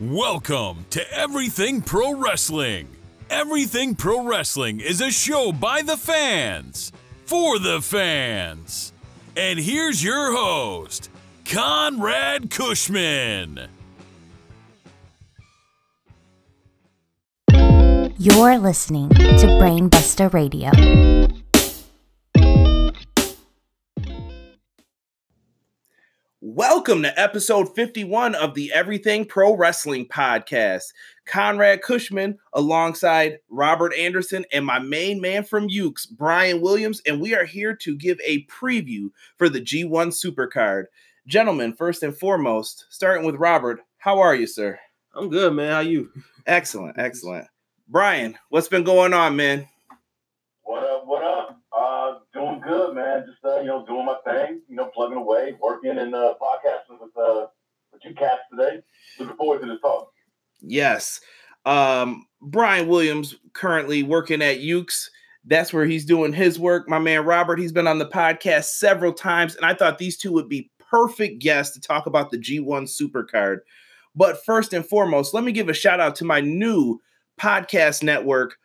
Welcome to Everything Pro Wrestling. Everything Pro Wrestling is a show by the fans, for the fans. And here's your host, Conrad Kushman. You're listening to Brainbuster Radio. Welcome to episode 51 of the Everything Pro Wrestling Podcast. Conrad Kushman alongside Robert Anderson and my main man from Ukes, Brian Williams, and we are here to give a preview for the G1 Supercard. Gentlemen, first and foremost, starting with Robert, how are you, sir? I'm good, man. How you? Excellent, excellent. Brian, what's been going on, man? What up? What up? Good, man. Just uh, you know, doing my thing. You know, plugging away, working and uh, podcasting with uh with you cats today. Looking forward to this talk. Yes. Um, Brian Williams currently working at Ukes. That's where he's doing his work. My man Robert, he's been on the podcast several times, and I thought these two would be perfect guests to talk about the G1 Supercard. But first and foremost, let me give a shout out to my new podcast network,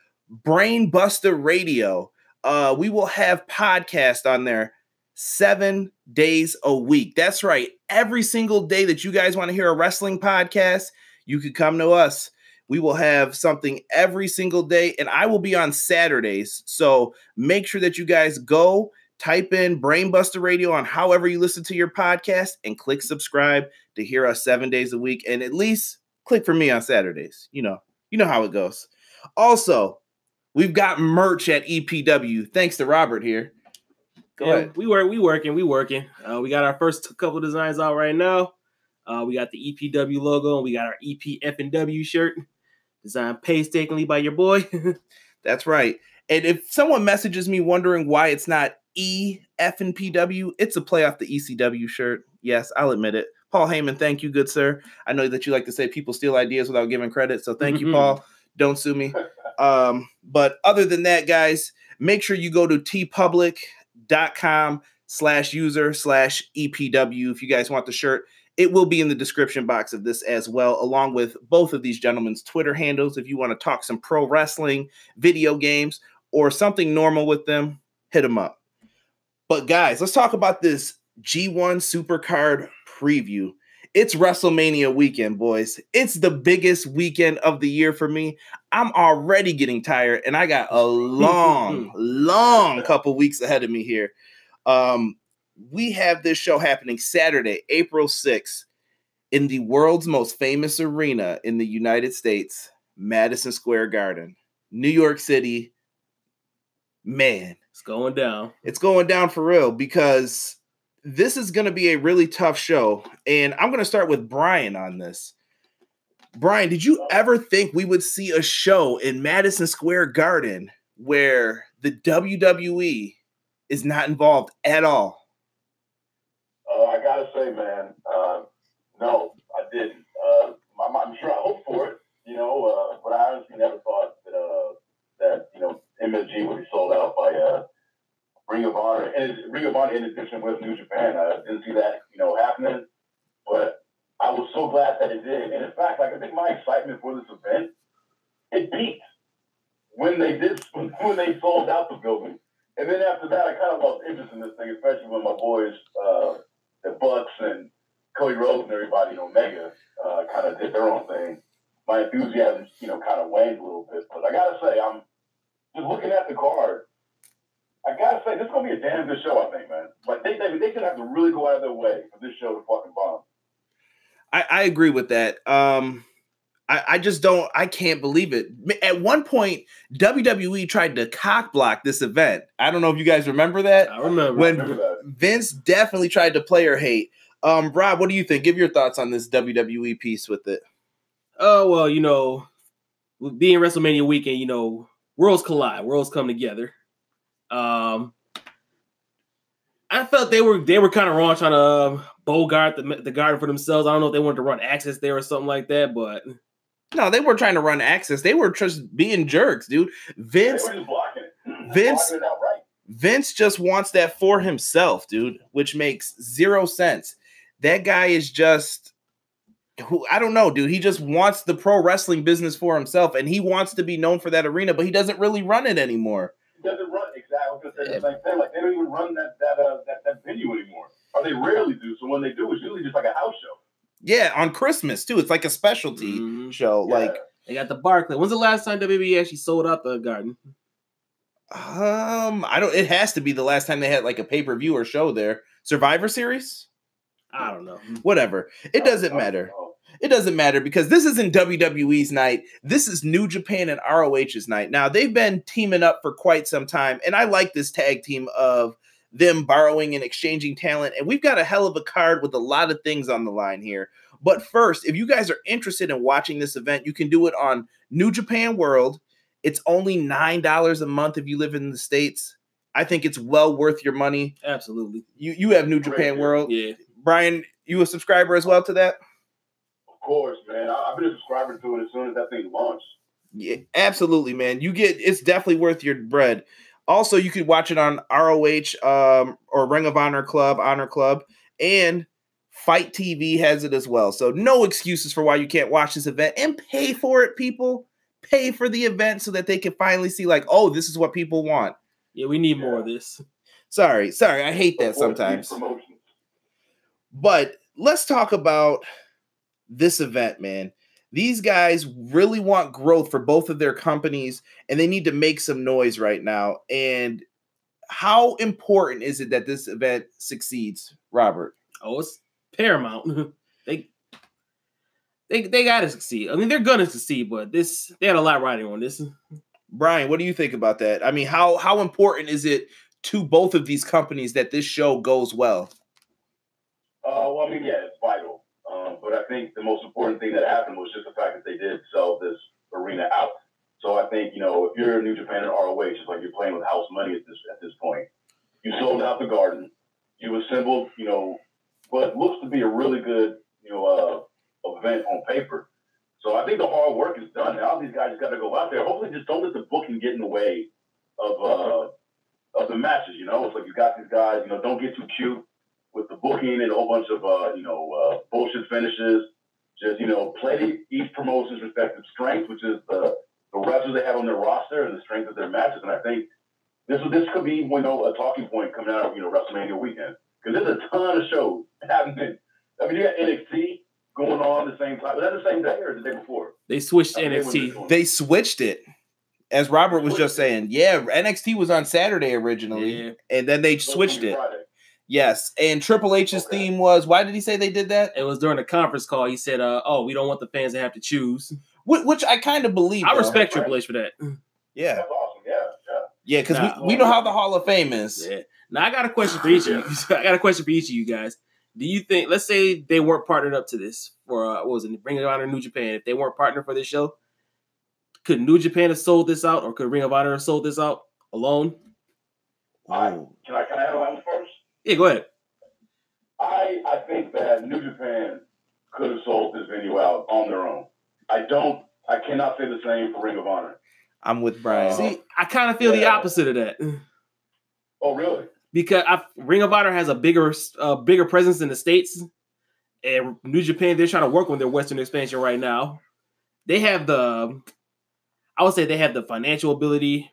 Brainbuster Radio. Uh, we will have podcast on there seven days a week. That's right. Every single day that you guys want to hear a wrestling podcast, you could come to us. We will have something every single day, and I will be on Saturdays. So make sure that you guys go type in Brainbuster Radio on however you listen to your podcast and click subscribe to hear us seven days a week. And at least click for me on Saturdays. You know, you know how it goes. Also, we've got merch at EPW. Thanks to Robert here. Go Yeah, ahead. We work. We working. We working. Uh, we got our first couple designs out right now. Uh, we got the EPW logo and we got our EPF and W shirt, designed painstakingly by your boy. That's right. And if someone messages me wondering why it's not E, F, and PW, it's a play off the ECW shirt. Yes, I'll admit it. Paul Heyman, thank you, good sir. I know that you like to say people steal ideas without giving credit. So thank you, Mhm. Paul. Don't sue me. Um, but other than that, guys, make sure you go to teepublic.com slash user slash EPW if you guys want the shirt. It will be in the description box of this as well, along with both of these gentlemen's Twitter handles. If you want to talk some pro wrestling, video games, or something normal with them, hit them up. But guys, let's talk about this G1 Supercard preview. It's WrestleMania weekend, boys. It's the biggest weekend of the year for me. I'm already getting tired, and I got a long, long couple weeks ahead of me here. Um, we have this show happening Saturday, April 6th, in the world's most famous arena in the United States, Madison Square Garden, New York City. Man, it's going down. it's going down for real because this is going to be a really tough show. And I'm going to start with Brian on this. Brian, did you ever think we would see a show in Madison Square Garden where the WWE is not involved at all? Uh, I gotta say, man, uh, no, I didn't. Uh, I'm, I'm sure I hoped for it, you know, uh, but I honestly never thought that uh, that you know MSG would be sold out by uh, Ring of Honor and Ring of Honor in addition with New Japan. I didn't see that, you know, happening, but I was so glad that it did. And in fact, like I think my excitement for this event it peaked when they did when they sold out the building. And then after that, I kind of lost interest in this thing, especially when my boys, uh, the Bucks and Cody Rhodes and everybody in Omega, uh, kind of did their own thing. My enthusiasm, you know, kind of waned a little bit. But I gotta say, I'm just looking at the card. I gotta say, this is gonna be a damn good show. I think, man. But they they they gonna have to really go out of their way for this show to fucking bomb. I, I agree with that. Um, I, I just don't. I can't believe it. At one point, WWE tried to cock block this event. I don't know if you guys remember that. I remember. When Remember that? Vince definitely tried to player hate. Um, Rob, what do you think? Give your thoughts on this WWE piece with it. Oh well, you know, being WrestleMania weekend, you know, worlds collide, worlds come together. Um, I felt they were they were kind of wrong trying to um, bogart the the garden for themselves. I don't know if they wanted to run Axxess there or something like that, but No, they weren't trying to run Axxess. They were just being jerks, dude. Vince were just blocking it. Vince- blocking it outright. Vince just wants that for himself, dude, which makes zero sense. That guy is just who I don't know, dude. He just wants the pro wrestling business for himself, and he wants to be known for that arena, but he doesn't really run it anymore. He doesn't run exactly. I was gonna say the same thing. Like they don't even run that that uh, that, that venue anymore, or they rarely do. So when they do, it's usually just like a house show. Yeah, on Christmas too. It's like a specialty Mhm. show. Yeah. Like, They got the Barclay. When's the last time WWE actually sold out the Garden? um, I don't. It has to be the last time they had like a pay per view or show there. Survivor Series, I don't know. whatever. It doesn't Oh, matter. oh, It doesn't matter because this isn't WWE's night. This is New Japan and ROH's night. Now, they've been teaming up for quite some time, and I like this tag team of them borrowing and exchanging talent. And we've got a hell of a card with a lot of things on the line here. But first, if you guys are interested in watching this event, you can do it on New Japan World. It's only $9 a month if you live in the States. I think it's well worth your money. Absolutely. You you have New Japan deal. World. Yeah. Brian, you a subscriber as well to that? Of course, man. I, I've been a subscriber to it as soon as that thing launched. Yeah, absolutely, man. You get it's definitely worth your bread. Also, you could watch it on ROH um, or Ring of Honor Club, Honor Club, and Fight TV has it as well. So no excuses for why you can't watch this event and pay for it, people. Pay for the event so that they can finally see, like, oh, this is what people want. Yeah, we need more of this. Sorry, sorry, I hate that Of course, these sometimes. But let's talk about this event, man. These guys really want growth for both of their companies, and they need to make some noise right now. And how important is it that this event succeeds, Robert? Oh, it's paramount. they they they gotta succeed. I mean, they're gonna succeed, but this they had a lot riding on this. Brian, what do you think about that? I mean, how how important is it to both of these companies that this show goes well? Uh, well, I mean, yeah, it's vital. Um, but I think the most important thing that happened was just the fact that they did sell this arena out. So I think you know if you're a New Japan and ROH, it's like you're playing with house money at this at this point. You sold out the Garden. You assembled, you know, what looks to be a really good, you know, uh, event on paper. So I think the hard work is done. Now these guys got to go out there. Hopefully, just don't let the booking get in the way of uh, of the matches. You know, it's like you got these guys. You know, don't get too cute with the booking and a whole bunch of uh, you know uh, bullshit finishes. Just you know, play each promotion's respective strength, which is the the wrestlers they have on their roster and the strength of their matches. And I think this this could be you know a talking point coming out of you know WrestleMania weekend because there's a ton of shows happening. I mean, you got NXT going on the same time. Was that the same day or the day before? They switched I mean, NXT. just- They switched it. As Robert was just saying, yeah, NXT was on Saturday originally, Yeah. and then they switched it. Friday. Yes, and Triple H's Okay. theme was why did he say they did that? It was during a conference call. He said, uh, "Oh, we don't want the fans to have to choose." Which, which I kind of believe. I though. respect Triple H for that. Yeah, That's awesome. Yeah, yeah. yeah, because Nah. we, we know how the Hall of Fame is. Yeah. Now I got a question for each of you. I got a question for each of you guys. Do you think, let's say they weren't partnered up to this for uh, what was it, Ring of Honor, New Japan? If they weren't partnered for this show, could New Japan have sold this out, or could Ring of Honor have sold this out alone? I, Oh. can I can I handle that one first? Yeah, go ahead. I I think that New Japan could have sold this venue out on their own. I don't. I cannot say the same for Ring of Honor. I'm with Brian. Uh, See, I kind of feel the opposite of that Oh, really? because I, Ring of Honor has a bigger, uh, bigger presence in the states, and New Japan they're trying to work on their Western expansion right now. They have the, I would say they have the financial ability.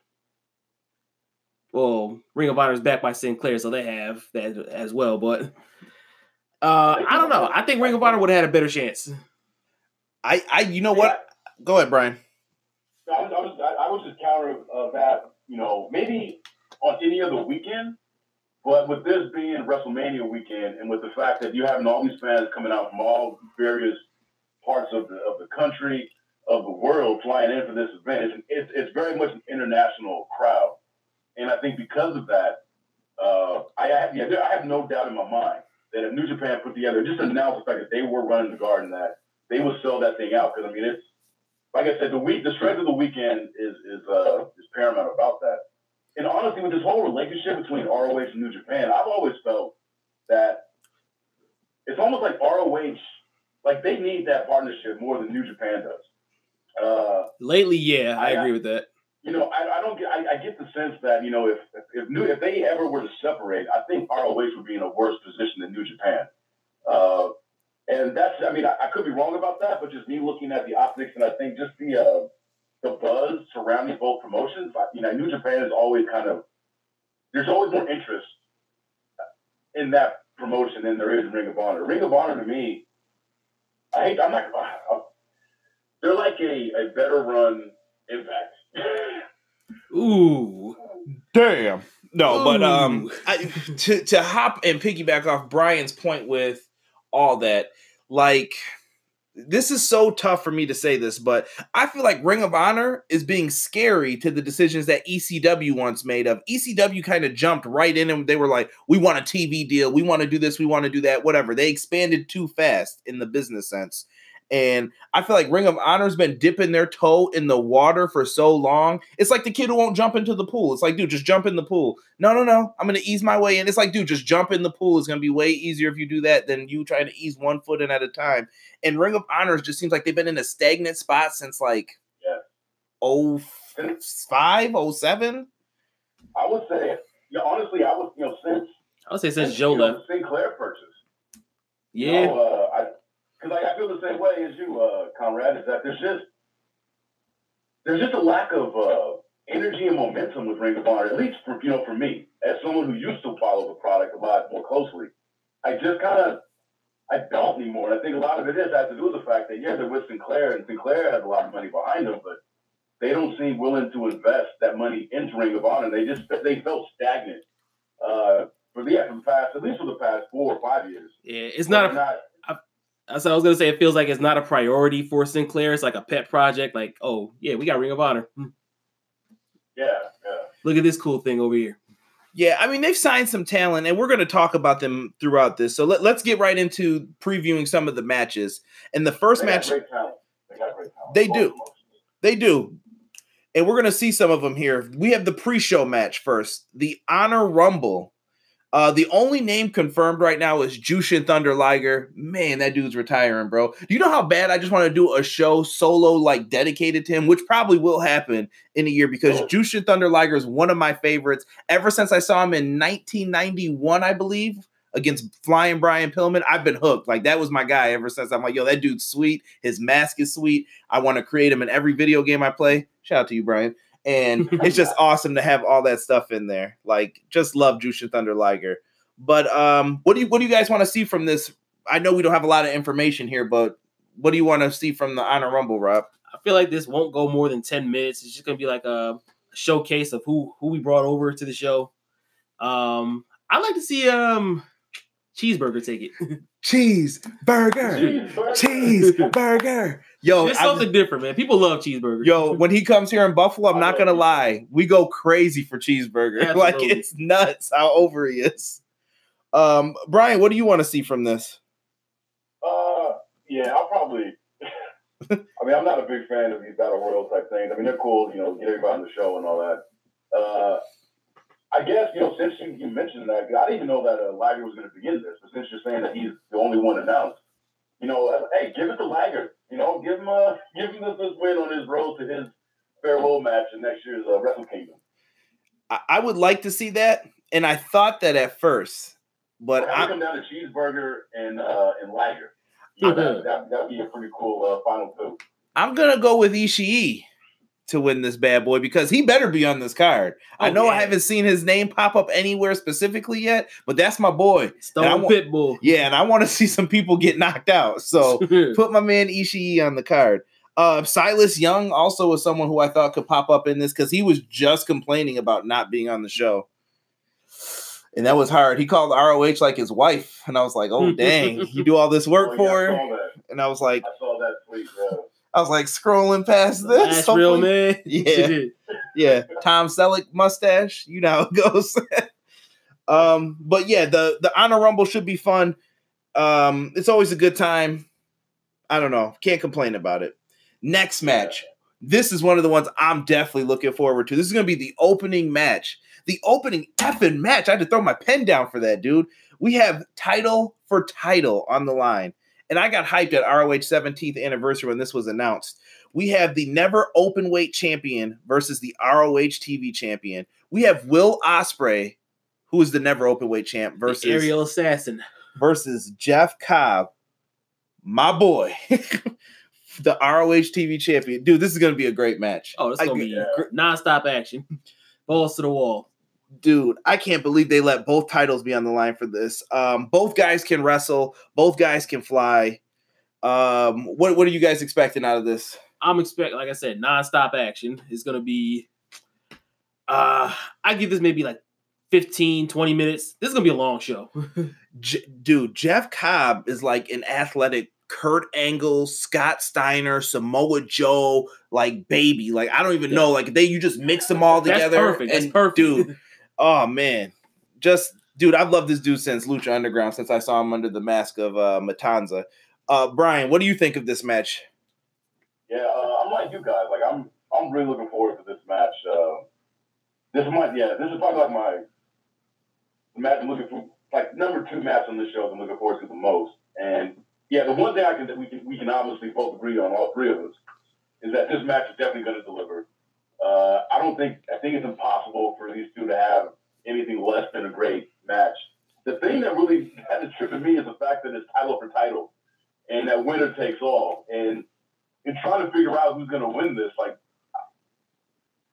Well, Ring of Honor is backed by Sinclair, so they have that as well. But uh, I don't know. I think Ring of Honor would have had a better chance. I, I, you know what? Go ahead, Brian. I was, I was, I was just counter uh, that. You know, maybe on any other weekend, but with this being WrestleMania weekend, and with the fact that you're having all these fans coming out from all various parts of the of the country, of the world, flying in for this event, it's, it's, it's very much an international crowd, and I think because of that, uh, I have yeah, I have no doubt in my mind that if New Japan put together just announced the fact that they were running the Garden, that they would sell that thing out because I mean it's like I said, the week, the strength of the weekend is is uh, is paramount about that. And honestly, with this whole relationship between ROH and New Japan, I've always felt that it's almost like ROH, like they need that partnership more than New Japan does. Uh, Lately, yeah, I I- agree with that. You know, I, I don't get, I, I get the sense that you know, if if New, if they ever were to separate, I think ROH would be in a worse position than New Japan. Uh, and that's I mean I, I could be wrong about that, but just me looking at the optics and I think just the uh, the buzz surrounding both promotions. I, you know, New Japan is always kind of there's always more interest in that promotion than there is in Ring of Honor. Ring of Honor to me, I hate. I'm not. They're like a, a better run Impact. Ooh. Damn. No, but um, I, to to hop and piggyback off Brian's point with all that, like this is so tough for me to say this, but I feel like Ring of Honor is being scary to the decisions that ECW once made. Of ECW kind of jumped right in and they were like, "We want a TV deal, we want to do this, we want to do that, whatever." They expanded too fast in the business sense. And I feel like Ring of Honor's been dipping their toe in the water for so long. It's like the kid who won't jump into the pool. It's like, dude, just jump in the pool. No, no, no. I'm gonna ease my way in. It's like, dude, just jump in the pool. It's gonna be way easier if you do that than you trying to ease one foot in at a time. And Ring of Honor just seems like they've been in a stagnant spot since like Yeah. oh five, oh seven. I would say, you know, honestly, I would you know since I would say since Joe you know, left. Sinclair purchase. You Yeah. know, uh, I because like, I feel the same way as you, uh, Conrad. Is that there's just there's just a lack of uh, energy and momentum with Ring of Honor. At least for you know, for me, as someone who used to follow the product a lot more closely, I just kind of I don't anymore. And I think a lot of it is has to do with the fact that yeah, they're with Sinclair, and Sinclair has a lot of money behind them, but they don't seem willing to invest that money into Ring of Honor. They just they felt stagnant. Uh, for the, yeah, for the past, at least for the past four or five years. Yeah. It's not a They're That's what I was gonna say. It feels like it's not a priority for Sinclair. It's like a pet project. Like, oh yeah, we got Ring of Honor. Hmm. Yeah, yeah. Look at this cool thing over here. Yeah, I mean they've signed some talent, and we're going to talk about them throughout this. So let, let's get right into previewing some of the matches. And the first They match, got great talent. They got great talent. They do. promotions. They do. And we're going to see some of them here. We have the pre show match first the Honor Rumble. Uh, the only name confirmed right now is Jushin Thunder Liger. Man, that dude's retiring, bro. Do you know how bad I just want to do a show solo, like dedicated to him, which probably will happen in a year because Oh. Jushin Thunder Liger is one of my favorites ever since I saw him in 1991, I believe, against Flying Brian Pillman. I've been hooked. Like, that was my guy ever since. I'm like, yo, that dude's sweet. His mask is sweet. I want to create him in every video game I play. Shout out to you, Brian. And it's just awesome to have all that stuff in there. Like, just love Jushin Thunder Liger. But um, what do you what do you guys want to see from this? I know we don't have a lot of information here, but what do you want to see from the Honor Rumble, Rob? I feel like this won't go more than ten minutes. It's just gonna be like a showcase of who who we brought over to the show. Um, I'd like to see um cheeseburger take it. Cheeseburger, Cheeseburger. cheeseburger. Yo, it's I- something different, man. People love cheeseburgers. Yo, when he comes here in Buffalo, I'm not gonna lie, we go crazy for cheeseburger. Like it's nuts how over he is. Um, Brian, what do you want to see from this? Uh, yeah, I'll probably. I mean, I'm not a big fan of these battle royal type things. I mean, they're cool, you know, get everybody on the show and all that. Uh, I guess you know, since you, you mentioned that, I didn't even know that uh, Liger was going to be in this. But since you're saying that he's the only one announced, you know, uh, hey, give it to Liger. You know, give him a give him this, this win on his road to his farewell match in next year's uh, Wrestle Kingdom. I, I would like to see that, and I thought that at first, but it I, come down to Cheeseburger and uh, and Liger. Yeah, that, that that'd be a pretty cool uh, final two. I'm gonna go with Ishii to win this bad boy because he better be on this card. I Oh, know I haven't seen his name pop up anywhere specifically yet, but that's my boy. And I Stone wa- Pitbull. Yeah, and I want to see some people get knocked out. So put my man Ishii on the card. Uh, Silas Young also was someone who I thought could pop up in this because he was just complaining about not being on the show. And that was hard. He called ROH like his wife. And I was like, oh, dang, you do all this work Oh, yeah, for I her. And I was like, I saw that tweet. Yeah. I was like scrolling past this. That's real, man. Yeah. yeah, Tom Selleck mustache. You know how it goes. um, but yeah, the the honor rumble should be fun. Um, it's always a good time. I don't know, can't complain about it. Next match. This is one of the ones I'm definitely looking forward to. This is gonna be the opening match. The opening effing match. I had to throw my pen down for that, dude. We have title for title on the line. And I got hyped at ROH 17th anniversary when this was announced we have the never open weight champion versus the ROH TV champion. We have Will Ospreay, who is the never open weight champ, versus Aerial assassin. versus Jeff Cobb, my boy, the ROH TV champion. Dude, this is gonna be a great match. Oh, it's I gonna get- be nonstop action, balls to the wall. Dude, I can't believe they let both titles be on the line for this. Um, both guys can wrestle, both guys can fly. Um, what what are you guys expecting out of this? I'm expecting, like I said, nonstop action. It's gonna be. Uh, I give this maybe like 15, 20 minutes. This is gonna be a long show. J- dude, Jeff Cobb is like an athletic Kurt Angle, Scott Steiner, Samoa Joe, like baby. Like I don't even know. Like they you just mix them all That's together. perfect. That's and, perfect, dude. Oh man, just dude, I've loved this dude since Lucha Underground, since I saw him under the mask of uh, Matanza. Uh, Brian, what do you think of this match? Yeah, uh, I'm like you guys. Like I'm, I'm really looking forward to this match. Uh, this might, yeah, this is probably like my match I'm looking for, like number two match on this show. I'm looking forward to the most. And yeah, the one thing I can that we can we can obviously both agree on, all three of us, is that this match is definitely going to deliver. Uh, I don't think I think it's impossible for these two to have anything less than a great match. The thing that really had to trip me is the fact that it's title for title, and that winner takes all. And in trying to figure out who's going to win this, like,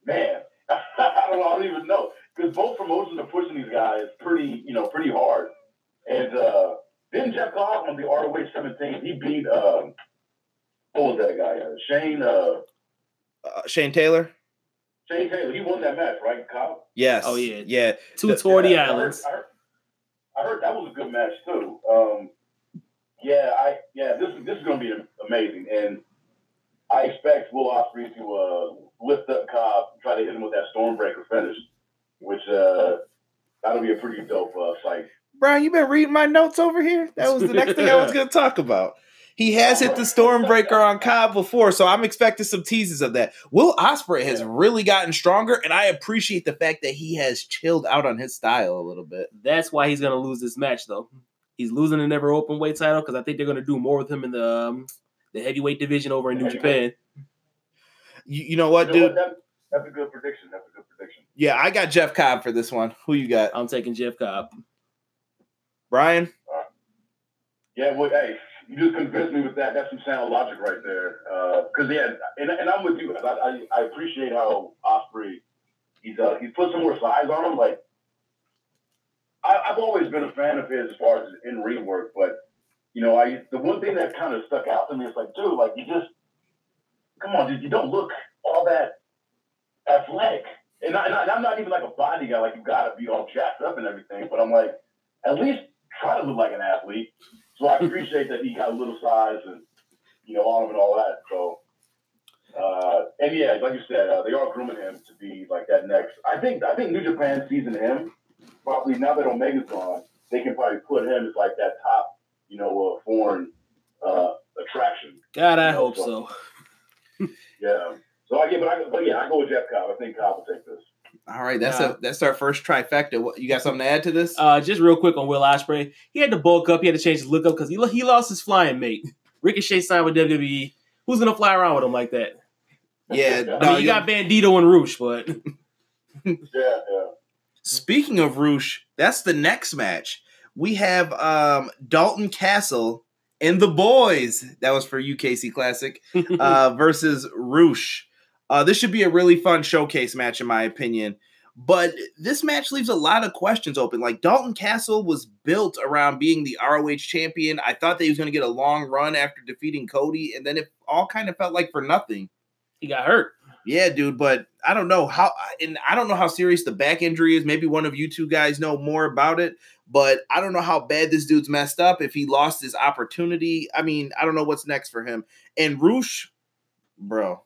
man, I don't know, I don't even know because both promotions are pushing these guys pretty, you know, pretty hard. And uh, then Jeff Cobb on the ROH 17, he beat um, what was that guy? Uh, Shane uh, Uh, Shane Taylor. Shane Taylor. He won that match, right? Cobb. Yes. Oh, yeah. Yeah. Two The- tour the Yeah, I heard- islands. I heard, I heard that was a good match too. Um, yeah, I yeah, this is this is going to be amazing, and I expect Will Ospreay to uh, lift up Cobb, try to hit him with that Stormbreaker finish, which uh, that'll be a pretty dope uh, sight. Brian, you been reading my notes over here? That was the next thing I was going to talk about. He has hit the Stormbreaker on Cobb before, so I'm expecting some teases of that. Will Ospreay has really gotten stronger, and I appreciate the fact that he has chilled out on his style a little bit. That's why he's gonna lose this match, though. He's losing the never open weight title because I think they're gonna do more with him in the um, the heavyweight division over in New Japan. You, you know what, You know dude? what? That, that's a good prediction. That's a good prediction. Yeah, I got Jeff Cobb for this one. Who you got? I'm taking Jeff Cobb. Brian? Yeah, well, hey, you just convinced me with that. That's some sound logic right there. Because yeah, and, and I'm with you. I, I, I appreciate how Ospreay he's uh, he's put some more size on him. Like I, I've always been a fan of his as far as in ring work, but you know, I the one thing that kind of stuck out to me is like, dude, like you just come on, dude, you don't look all that athletic. And, I, and I'm not even like a body guy, like you gotta be all jacked up and everything. But I'm like, at least try to look like an athlete. So I appreciate that he got a little size and you know on him and all that. So uh, and yeah, like you said, uh, they are grooming him to be like that next. I think I think New Japan sees in him probably now that Omega's gone, they can probably put him as like that top you know uh, foreign uh, attraction. God, I hope so. Yeah. So I get, but I but yeah, I go with Jeff Cobb. I think Cobb will take this. All right, that's Yeah. a that's our first trifecta. What, you got something to add to this? Uh, just real quick on Will Ospreay, he had to bulk up. He had to change his look up because he he lost his flying mate. Ricochet signed with WWE. Who's gonna fly around with him like that? yeah, I no, mean, you you- got Bandido and Roosh, but Yeah, yeah. Speaking of Roosh, that's the next match. We have um, Dalton Castle and the boys. That was for UKC Classic uh, versus Roosh. Uh, this should be a really fun showcase match, in my opinion. But this match leaves a lot of questions open. Like Dalton Castle was built around being the ROH champion. I thought that he was going to get a long run after defeating Cody, and then it all kind of felt like for nothing. he got hurt. Yeah, dude, but I don't know how, and I don't know how serious the back injury is. Maybe one of you two guys know more about it, but I don't know how bad this dude's messed up. If he lost his opportunity, I mean, I don't know what's next for him. And Roosh, bro,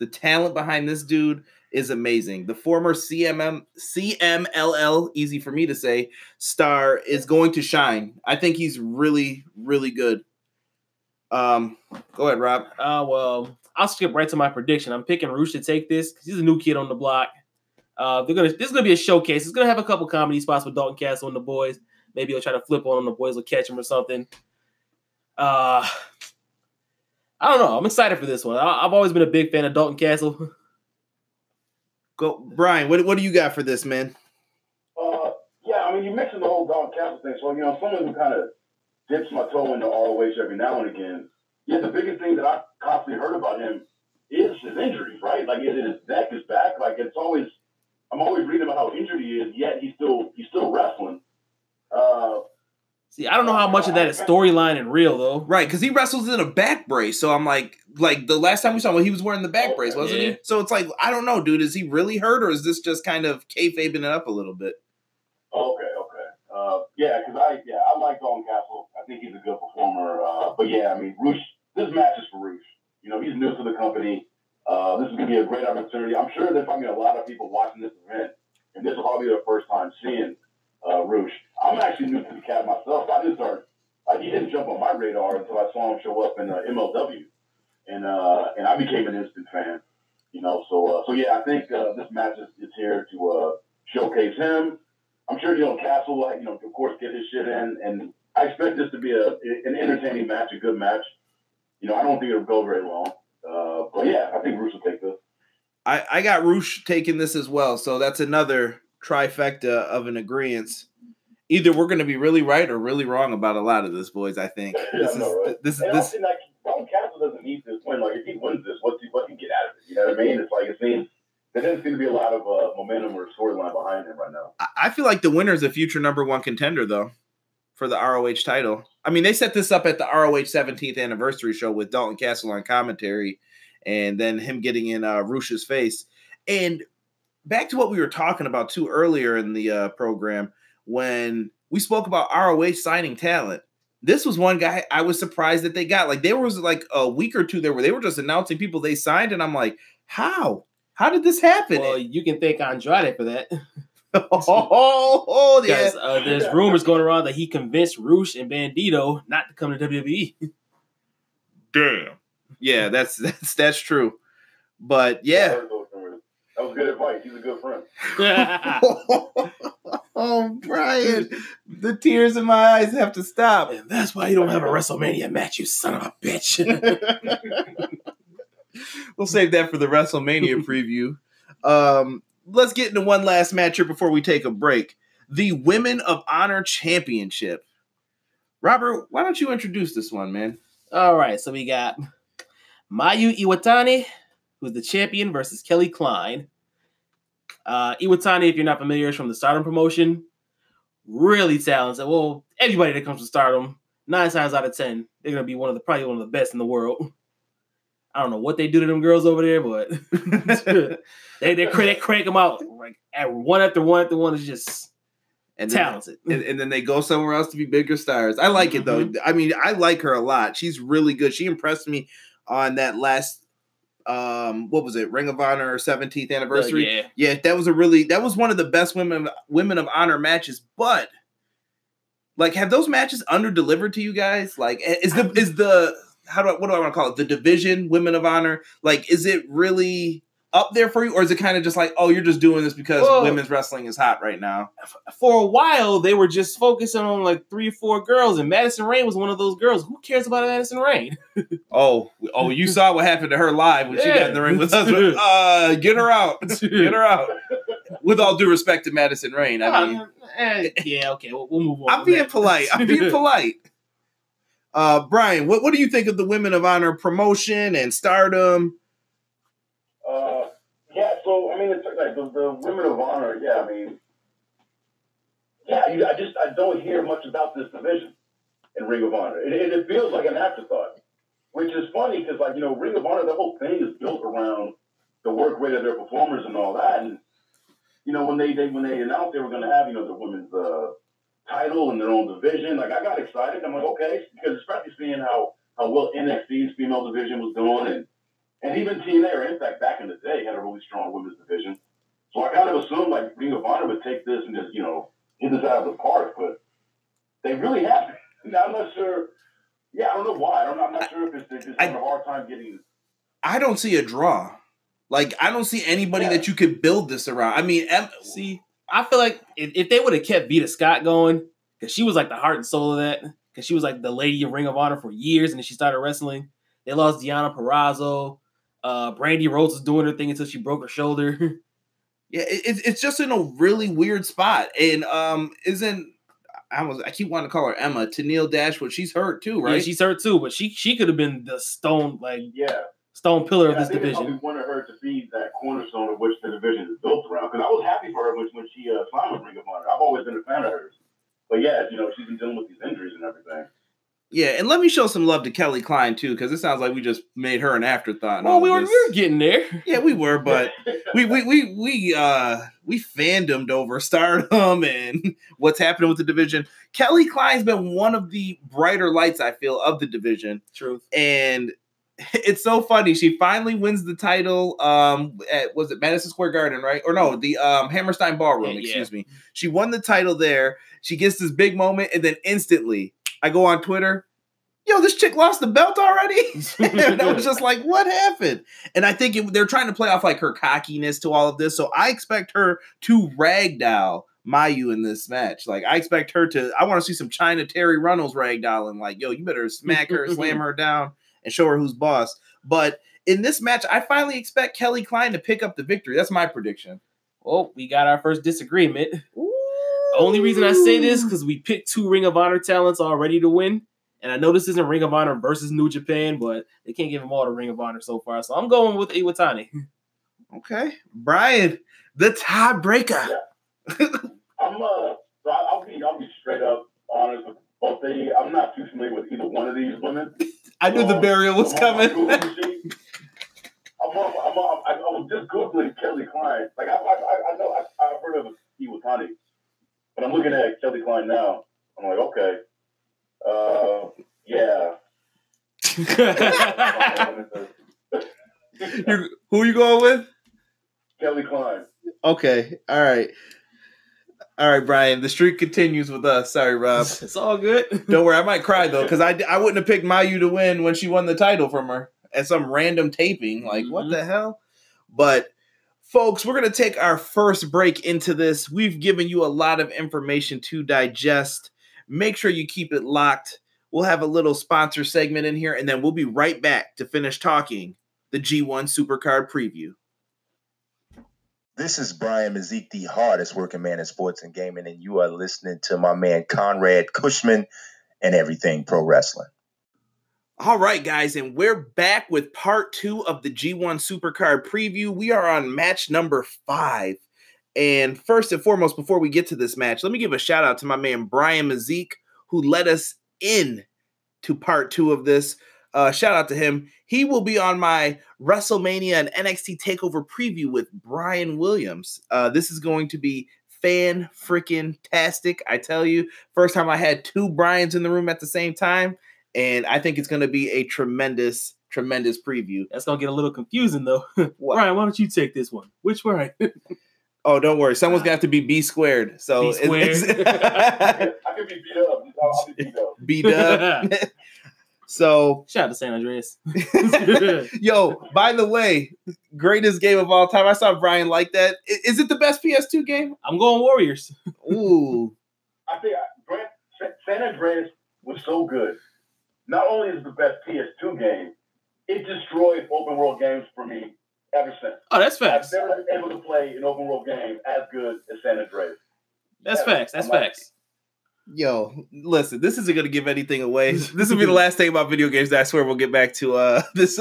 the talent behind this dude is amazing. The former CMM CMLL, easy for me to say, star is going to shine. I think he's really, really good. Um, go ahead, Rob. Uh, well, I'll skip right to my prediction. I'm picking Roosh to take this because he's a new kid on the block. Uh, they're gonna this is gonna be a showcase. It's gonna have a couple comedy spots with Dalton Castle and the boys. Maybe he'll try to flip on him. The boys will catch him or something. Uh, I don't know. I'm excited for this one. I, I've always been a big fan of Dalton Castle. Go, Brian. What what do you got for this, man? Uh, yeah, I mean, you mentioned the whole Dalton Castle thing. So, you know, someone who kind of dips my toe into all the ROH every now and again. Yeah, the biggest thing that I constantly heard about him is his injuries, right? Like, is it his neck, his back? Like, it's always, I'm always reading about how injured he is, yet he's still, he's still wrestling. Uh, See, I don't know how much of that is storyline and real though. Right, because he wrestles in a back brace. So I'm like, like the last time we saw him, he was wearing the back brace, wasn't yeah. he? So it's like, I don't know, dude. Is he really hurt, or is this just kind of kayfabing it up a little bit? Okay, okay. Uh, yeah, because I yeah I like Dalton Castle. I think he's a good performer. Uh, but yeah, I mean, Roosh. This match is for Roosh. You know, he's new to the company. Uh, this is gonna be a great opportunity. I'm sure there's probably a lot of people watching this event, and this will probably be their first time seeing uh, Roosh. I'm actually new to the cat myself. I didn't start. Uh, he didn't jump on my radar until I saw him show up in uh, MLW, and uh, and I became an instant fan. You know, so uh, so yeah, I think uh, this match is, is here to showcase him. I'm sure you know Castle, you know, of course, get his shit in, and I expect this to be a an entertaining match, a good match. You know, I don't think it'll go very long, but yeah, I think Bruce will take this. I, I got Roosh taking this as well. So that's another trifecta of an agreement. Either we're going to be really right or really wrong about a lot of this, boys. I think Yeah, this is right? this is And this. also, like, Dalton Castle doesn't need this win. Like, if he wins this, what's he what he get out of it? You know what I mean? It's like it seems there doesn't seem to be a lot of uh, momentum or storyline behind him right now. I- I feel like the winner is a future number one contender, though, for the ROH title. I mean, they set this up at the ROH 17th anniversary show with Dalton Castle on commentary, and then him getting in uh, Roosh's face. And back to what we were talking about too earlier in the uh, program when we spoke about ROH signing talent. This was one guy I was surprised that they got. Like there was like a week or two there where they were just announcing people they signed, and I'm like, how? How did this happen? Well, you can thank Andrade for that. oh, oh, oh, yeah. Uh, there's rumors going around that he convinced Roosh and Bandido not to come to. WWE. Damn. Yeah, that's that's that's true. But I yeah. Heard. That was good advice. He's a good friend. oh, Brian, the tears in my eyes have to stop. and that's why you don't have a WrestleMania match, you son of a bitch. we'll save that for the WrestleMania preview. Um, let's get into one last match here before we take a break. The Women of Honor Championship. Robert, why don't you introduce this one, man? All right, so we got Mayu Iwatani, who's the champion, versus Kelly Klein. Uh, Iwatani, if you're not familiar, is from the Stardom promotion. Really talented. Well, everybody that comes to Stardom, nine times out of ten, they're gonna be one of the probably one of the best in the world. I don't know what they do to them girls over there, but they they crank, they crank them out like at one after one after one is just And then, talented. and, and then they go somewhere else to be bigger stars. I like it though. I mean, I like her a lot. She's really good. She impressed me on that last um what was it ring of honor 17th anniversary? Uh, yeah. yeah that was a really that was one of the best women women of honor matches but like have those matches under delivered to you guys? Like is the is the how do I, what do I want to call it? The division women of honor? Like is it really up there for you or is it kind of just like oh you're just doing this because women's wrestling is hot right now for a while they were just focusing on like three or four girls, and Madison Rayne was one of those girls. Who cares about Madison Rayne? Oh, oh, you saw what happened to her live when she got in the ring with us. Uh, get her out. Get her out. With all due respect to Madison Rayne, I mean, Eh, yeah, okay, we'll, we'll move on. I'm being that. polite. I'm being polite. Uh, Brian, what, what do you think of the Women of Honor promotion and stardom? Uh, yeah, so I mean, it's like the, the women of honor. Yeah, I mean, yeah, you, I just I don't hear much about this division in Ring of Honor. It, it, it feels like an afterthought, which is funny because like you know, Ring of Honor, the whole thing is built around the work rate of their performers and all that. And you know, when they, they when they announced they were going to have you know the women's uh, title and their own division, like I got excited. I'm like, okay, because especially seeing how how well NXT's female division was doing and and even TNA or Impact back in the day had a really strong women's division. So I kind of assumed like Ring of Honor would take this and just, you know, hit this out of the park, but they really haven't. Now I'm not sure. Yeah, I don't know why. I don't, I'm not sure if it's they're just having a hard time getting. I don't see a draw. Like, I don't see anybody Yeah. that you could build this around. I mean, em- See, I feel like if, if they would have kept Veda Scott going, because she was like the heart and soul of that, because she was like the lady of Ring of Honor for years, and then she started wrestling. They lost Deonna Purrazzo. Uh, Brandi Rhodes was doing her thing until she broke her shoulder. Yeah, it, it's it's just in a really weird spot, and um, isn't I was I keep wanting to call her Emma Tenille Dashwood. She's hurt too, right? Yeah, she's hurt too, but she she could have been the stone like Yeah. stone pillar Yeah, of I this think division. probably wanted her to be that cornerstone of which the division is built around. Because I was happy for her when, when she uh, signed with Ring of Honor. I've always been a fan of hers. But yeah, you know, she's been dealing with these injuries and everything. Yeah, and let me show some love to Kelly Klein too, because it sounds like we just made her an afterthought. Well, we were, we were getting there. yeah, we were, but we we we we uh we fandomed over Stardom and what's happening with the division. Kelly Klein's been one of the brighter lights I feel of the division, Truth. and it's so funny. She finally wins the title. Um, at was it Madison Square Garden, right? Or no, the um Hammerstein Ballroom. Yeah, yeah. excuse me. She won the title there. She gets this big moment, and then instantly, I go on Twitter. Yo, this chick lost the belt already. and I was just like, what happened? And I think it, they're trying to play off like her cockiness to all of this. So I expect her to ragdoll Mayu in this match. Like I expect her to. I want to see some Chyna Terri Runnels ragdolling. Like, yo, you better smack her, slam her down, and show her who's boss. But in this match, I finally expect Kelly Klein to pick up the victory. That's my prediction. Well, we got our first disagreement. Only reason I say this because we picked two Ring of Honor talents already to win. And I know this isn't Ring of Honor versus New Japan, but they can't give them all the Ring of Honor so far. So I'm going with Iwatani. Okay, Brian, the tiebreaker. I'm uh, I- I'll be I'll be straight up honest with both of you. I'm not too familiar with either one of these women. I knew the burial was I'm on my coming. Google sheet. I'm on, I'm on, I, I was just googling Kelly Klein. Like I, I, I I know I, I've heard of Iwatani, but I'm looking at Kelly Klein now. I'm like, okay, uh, yeah. You- who you going with? Kelly Klein. Okay, all right, all right, Brian. The streak continues with us. Sorry, Rob. it's all good. Don't worry, I might cry though because I, I wouldn't have picked Mayu to win when she won the title from her at some random taping. Like what Mhm. the hell? But folks, we're gonna take our first break into this. We've given you a lot of information to digest. Make sure you keep it locked. We'll have a little sponsor segment in here, and then we'll be right back to finish talking the G1 Supercard preview. This is Brian Mazik, the hardest working man in sports and gaming, and you are listening to my man Conrad Kushman and Everything Pro Wrestling. All right, guys, and we're back with part two of the G1 Supercard preview. We are on match number five. And first and foremost, before we get to this match, let me give a shout out to my man Brian Mazik, who led us in to part two of this. Uh, shout out to him. He will be on my WrestleMania and NXT Takeover preview with Brian Williams. Uh, this is going to be fan freaking tastic. I tell you, first time I had two Brians in the room at the same time and I think it's going to be a tremendous, tremendous preview. That's gonna get a little confusing though. What? Ryan, why don't you take this one? Which one? Oh, don't worry, someone's uh, gonna have to be B squared. So B squared. it's, I could be beat up. I'll, I'll be beat up. B dub. so, Shout out to San Andreas. yo, by the way, greatest game of all time. I saw Brian like that. Is, Is it the best PS2 game? I'm going Warriors. Ooh, I think I- Grant, San Andreas was so good. Not only is it the best PS2 game, it destroyed open world games for me ever since. Oh, that's facts. I've never been able to play an open world game as good as San Andreas. That's Yeah, facts. That's I'm like- facts. yo, listen, this isn't gonna give anything away. This will be the last thing about video games that I swear we'll get back to uh this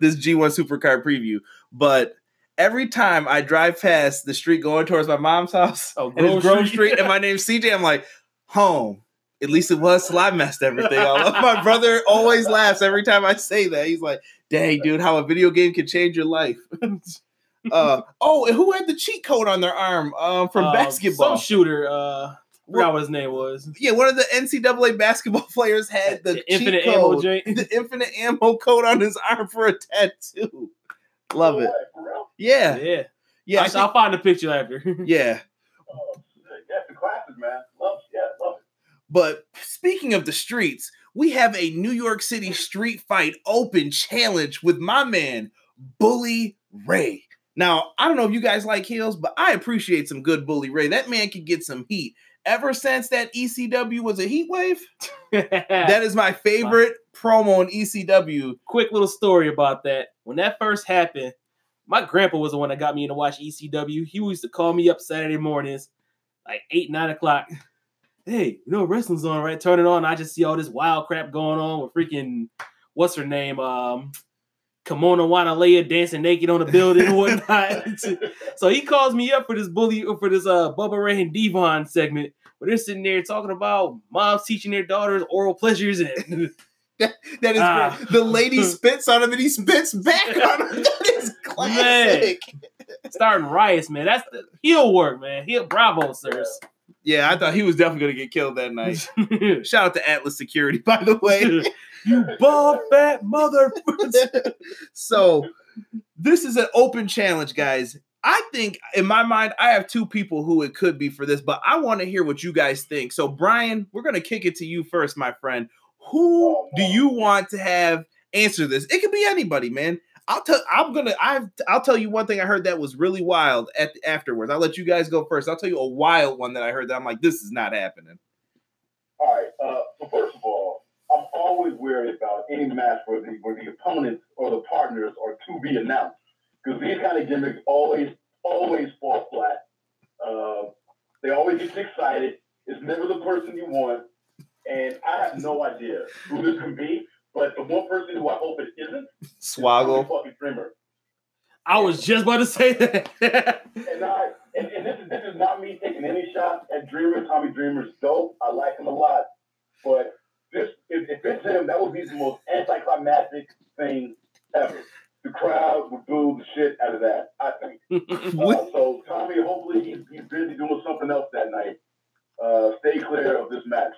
this G1 Supercard preview. But every time I drive past the street going towards my mom's house, Oh, and it's Grove Grove Street. Street, and my name's CJ, I'm like, home. At least it was till I messed everything all up. My brother always laughs every time I say that. He's like, dang, dude, how a video game can change your life. uh oh, and who had the cheat code on their arm um from Uh, basketball? Some shooter. Uh, forgot what his name was. yeah, one of the NCAA basketball players had the, The cheat infinite ammo code, the infinite ammo code on his arm for a tattoo. Love it. Yeah, Yeah. yeah, I I'll, I'll find the picture after. yeah. Oh, yeah, the classic, man. Love, yeah, love it. But speaking of the streets, we have a New York City street fight open challenge with my man, Bully Ray. Now, I don't know if you guys like heels, but I appreciate some good Bully Ray. That man can get some heat. Ever since that ECW was a heat wave, that is my favorite promo in E ECW. quick little story about that. When that first happened, my grandpa was the one that got me in to watch ECW. He used to call me up Saturday mornings, like eight, nine o'clock. Hey, you know wrestling's on, right? Turn it on. I just see all this wild crap going on with freaking what's her name? Um Kimona Wanalaya dancing naked on the building and whatnot. so he calls me up for this bully for this uh Bubba Ray and D-Von segment where they're sitting there talking about moms teaching their daughters oral pleasures and That is Ah. great. the lady spits on him and he spits back on him. That is classic. starting riots, man. That's the heel work, man. Heel bravo, sirs. Yeah, I thought he was definitely gonna get killed that night. Shout out to Atlas Security, by the way. you bald fat mother. so this is an open challenge, guys. I think in my mind, I have two people who it could be for this, but I want to hear what you guys think. So, Brian, we're gonna kick it to you first, my friend. Who do you want to have answer this? It could be anybody, man. I'll tell. I'm gonna. I've. I'll tell you one thing I heard that was really wild. At afterwards, I'll let you guys go first. I'll tell you a wild one that I heard that I'm like, this is not happening. All right. Uh, so first of all, I'm always worried about any match where the where the opponents or the partners are to be announced because these kind of gimmicks always always fall flat. Uh, they always get excited. It's never the person you want, and I have no idea who this can be. But the one person who I hope it isn't is Swaggle. Tommy fucking Dreamer. I was just about to say that. And I and, and this is this is not me taking any shots at Dreamer. Tommy Dreamer's dope. I like him a lot. But this if, if it's him, that would be the most anticlimactic thing ever. The crowd would boo the shit out of that, I think. Uh, so Tommy, hopefully he's, he's busy doing something else that night. Uh, stay clear of this match.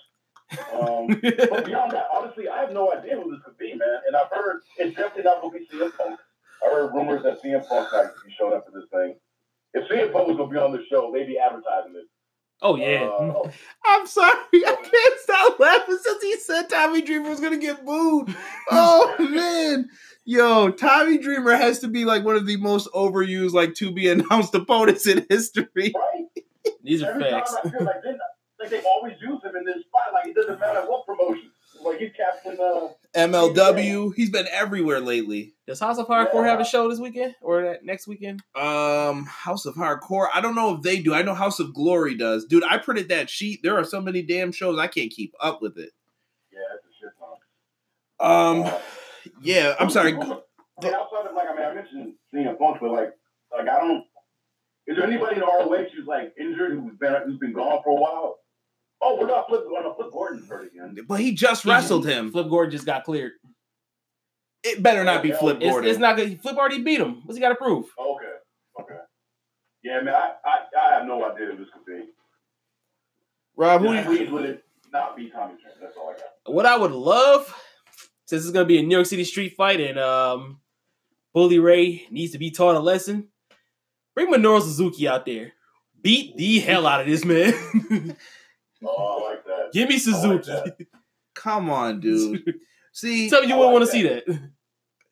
Um, but beyond that, honestly, I have no idea who this could be, man. And I've heard it's definitely not going to be CM Punk. I heard rumors that CM Punk might be showing up for this thing. If CM Punk was going to be on the show, they'd be advertising it. oh yeah. Uh, I'm sorry, I can't stop laughing since he said Tommy Dreamer was gonna get booed. Oh man, yo, Tommy Dreamer has to be like one of the most overused, like to be announced opponents in history. right? These are Every time facts. I feel like they, like they always use him in this spot. Like it doesn't matter what promotion. Like he's captain. Uh, MLW, he's been everywhere lately. Does House of Hardcore have a show this weekend or next weekend? Um, House of Hardcore. I don't know if they do. I know House of Glory does. Dude, I printed that sheet. There are so many damn shows I can't keep up with it. yeah, that's a shit ton. Um, yeah, I'm sorry. And outside of like, I mean, I mentioned CM Punk, but like, like I don't. Is there anybody in ROH who's like injured who's been who's been gone for a while? Oh, we're not Flip. Oh, no, Flip Gordon's hurt again. But he just wrestled him. Flip Gordon just got cleared. It better not be Flip It's, Gordon. it's not good. Flip already beat him. What's he got to prove? Okay, okay. Yeah, man, I, I, I have no idea who this could be. Rob, who Who do you, please would it not be Tommy Dreamer? That's all I got. What I would love, since it's gonna be a New York City street fight and um, Bully Ray needs to be taught a lesson, bring Minoru Suzuki out there. Beat the hell out of this man. Oh, I like that. Give me I like Suzuki. come on, dude. See, Tell me you I wouldn't like want to see that.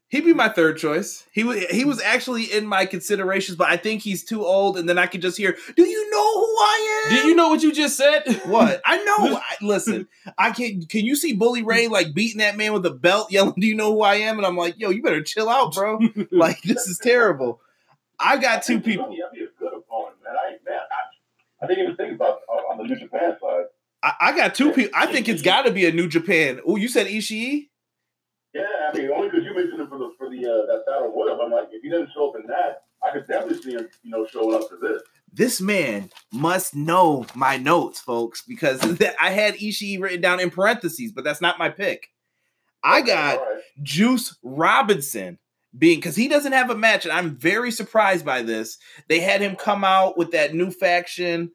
he'd be my third choice. He was he was actually in my considerations, but I think he's too old. And then I could just hear, "Do you know who I am?" Do you know what you just said? what? I know. I, listen, I can. Can you see Bully Ray like beating that man with a belt, yelling, "Do you know who I am?" And I'm like, "Yo, you better chill out, bro. like this is terrible." I got two people. That'd be a good opponent, man. I, man, I, I didn't even think about on the New Japan side. I, I got two people. I think it's got to be a New Japan. Oh, you said Ishii? Yeah, I mean, only because you mentioned him for the for the uh, that battle royal. I'm like, if he doesn't show up in that, I could definitely see him, you know, showing up for this. This man must know my notes, folks, because I had Ishii written down in parentheses, but that's not my pick. I got right. Juice Robinson being because he doesn't have a match, and I'm very surprised by this. They had him come out with that new faction,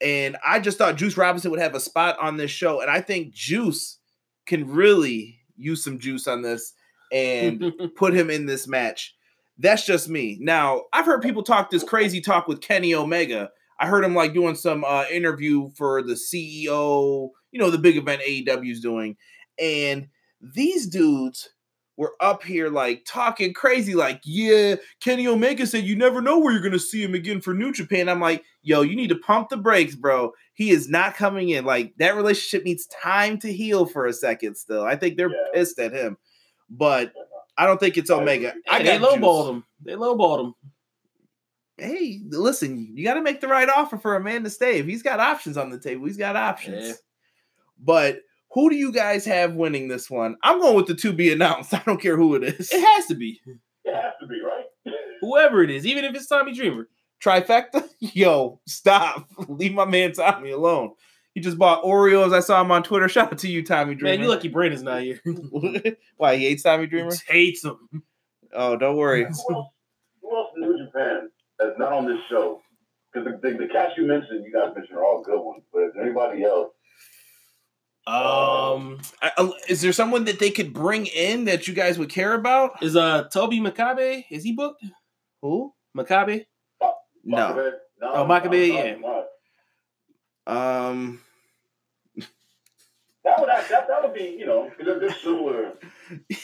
and I just thought Juice Robinson would have a spot on this show, and I think Juice can really use some juice on this and put him in this match. That's just me. Now, I've heard people talk this crazy talk with Kenny Omega. I heard him like doing some uh, interview for the CEO, you know, the big event AEW's doing. And these dudes were up here like talking crazy, like, yeah, Kenny Omega said you never know where you're gonna see him again for New Japan. I'm like, yo, you need to pump the brakes, bro. He is not coming in. Like that relationship needs time to heal for a second still. I think they're Yeah. pissed at him. But I don't think it's Omega. I Hey, they got lowballed Juice. him. They lowballed him. hey, listen, you got to make the right offer for a man to stay. If he's got options on the table, he's got options. Yeah. But who do you guys have winning this one? I'm going with the two be announced. I don't care who it is. It has to be It has to be, right? whoever it is, even if it's Tommy Dreamer. Trifecta? Yo, stop. Leave my man Tommy alone. He just bought Oreos. I saw him on Twitter. Shout out to you, Tommy Dreamer. Man, you lucky Brandon's not here. Why he hates Tommy Dreamer? Hates him. Oh, don't worry. Who else, who else in New Japan that's not on this show? Because the, the, the cast you mentioned, you guys mentioned are all good ones, but is there anybody else? Um, I- uh, is there someone that they could bring in that you guys would care about? is uh Togi Makabe? Is he booked? Who? Makabe? No. No, Oh, Makabe, no, no, yeah. no. Um. That would that, that, that would be you know 'cause they're, they're similar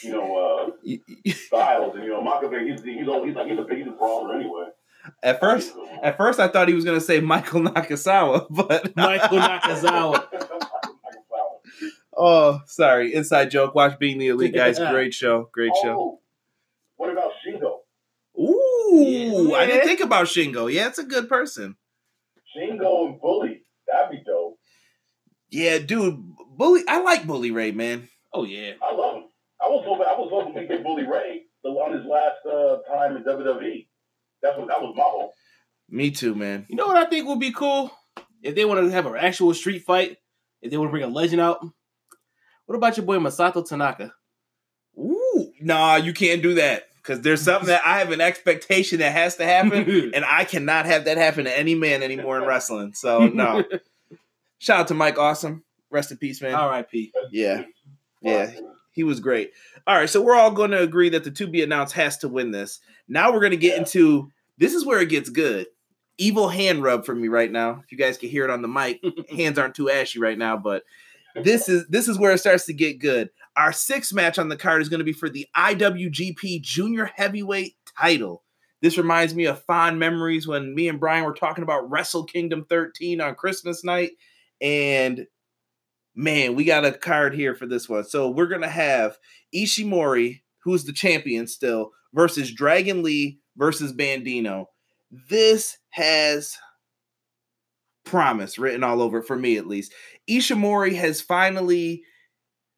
you know uh, styles and you know Makabe he's he's he's like he's a big he's a brawler anyway. At first, at first, I thought he was gonna say Michael Nakazawa, but Michael Nakazawa. oh, sorry, inside joke. Watch Being the Elite, guys. Great show, great show. Oh, what about Shingo? Ooh, I didn't think about Shingo. Yeah, it's a good person. Shingo and Bully that'd be dope. Yeah, dude, Bully. I like Bully Ray, man. Oh yeah. I love him. I was hoping I was hoping we get Bully Ray the- on his last uh, time in WWE. That's what that was my hope. Me too, man. You know what I think would be cool? If they want to have an actual street fight, if they want to bring a legend out. What about your boy Masato Tanaka? Ooh, nah, you can't do that because there's something that I have an expectation that has to happen, and I cannot have that happen to any man anymore in wrestling. So no. Shout out to Mike Awesome. Rest in peace, man. R.I.P. Yeah, yeah, he was great. All right, so we're all going to agree that the to be announced has to win this. Now we're going to get into this is where it gets good. Evil hand rub for me right now. If you guys can hear it on the mic, hands aren't too ashy right now, but this is this is where it starts to get good. Our sixth match on the card is going to be for the IWGP Junior Heavyweight title. This reminds me of fond memories when me and Brian were talking about Wrestle Kingdom 13 on Christmas night. And man, we got a card here for this one. So we're gonna have Ishimori, who's the champion still, versus Dragon Lee versus Bandido. This has promise written all over it for me at least. Ishimori has finally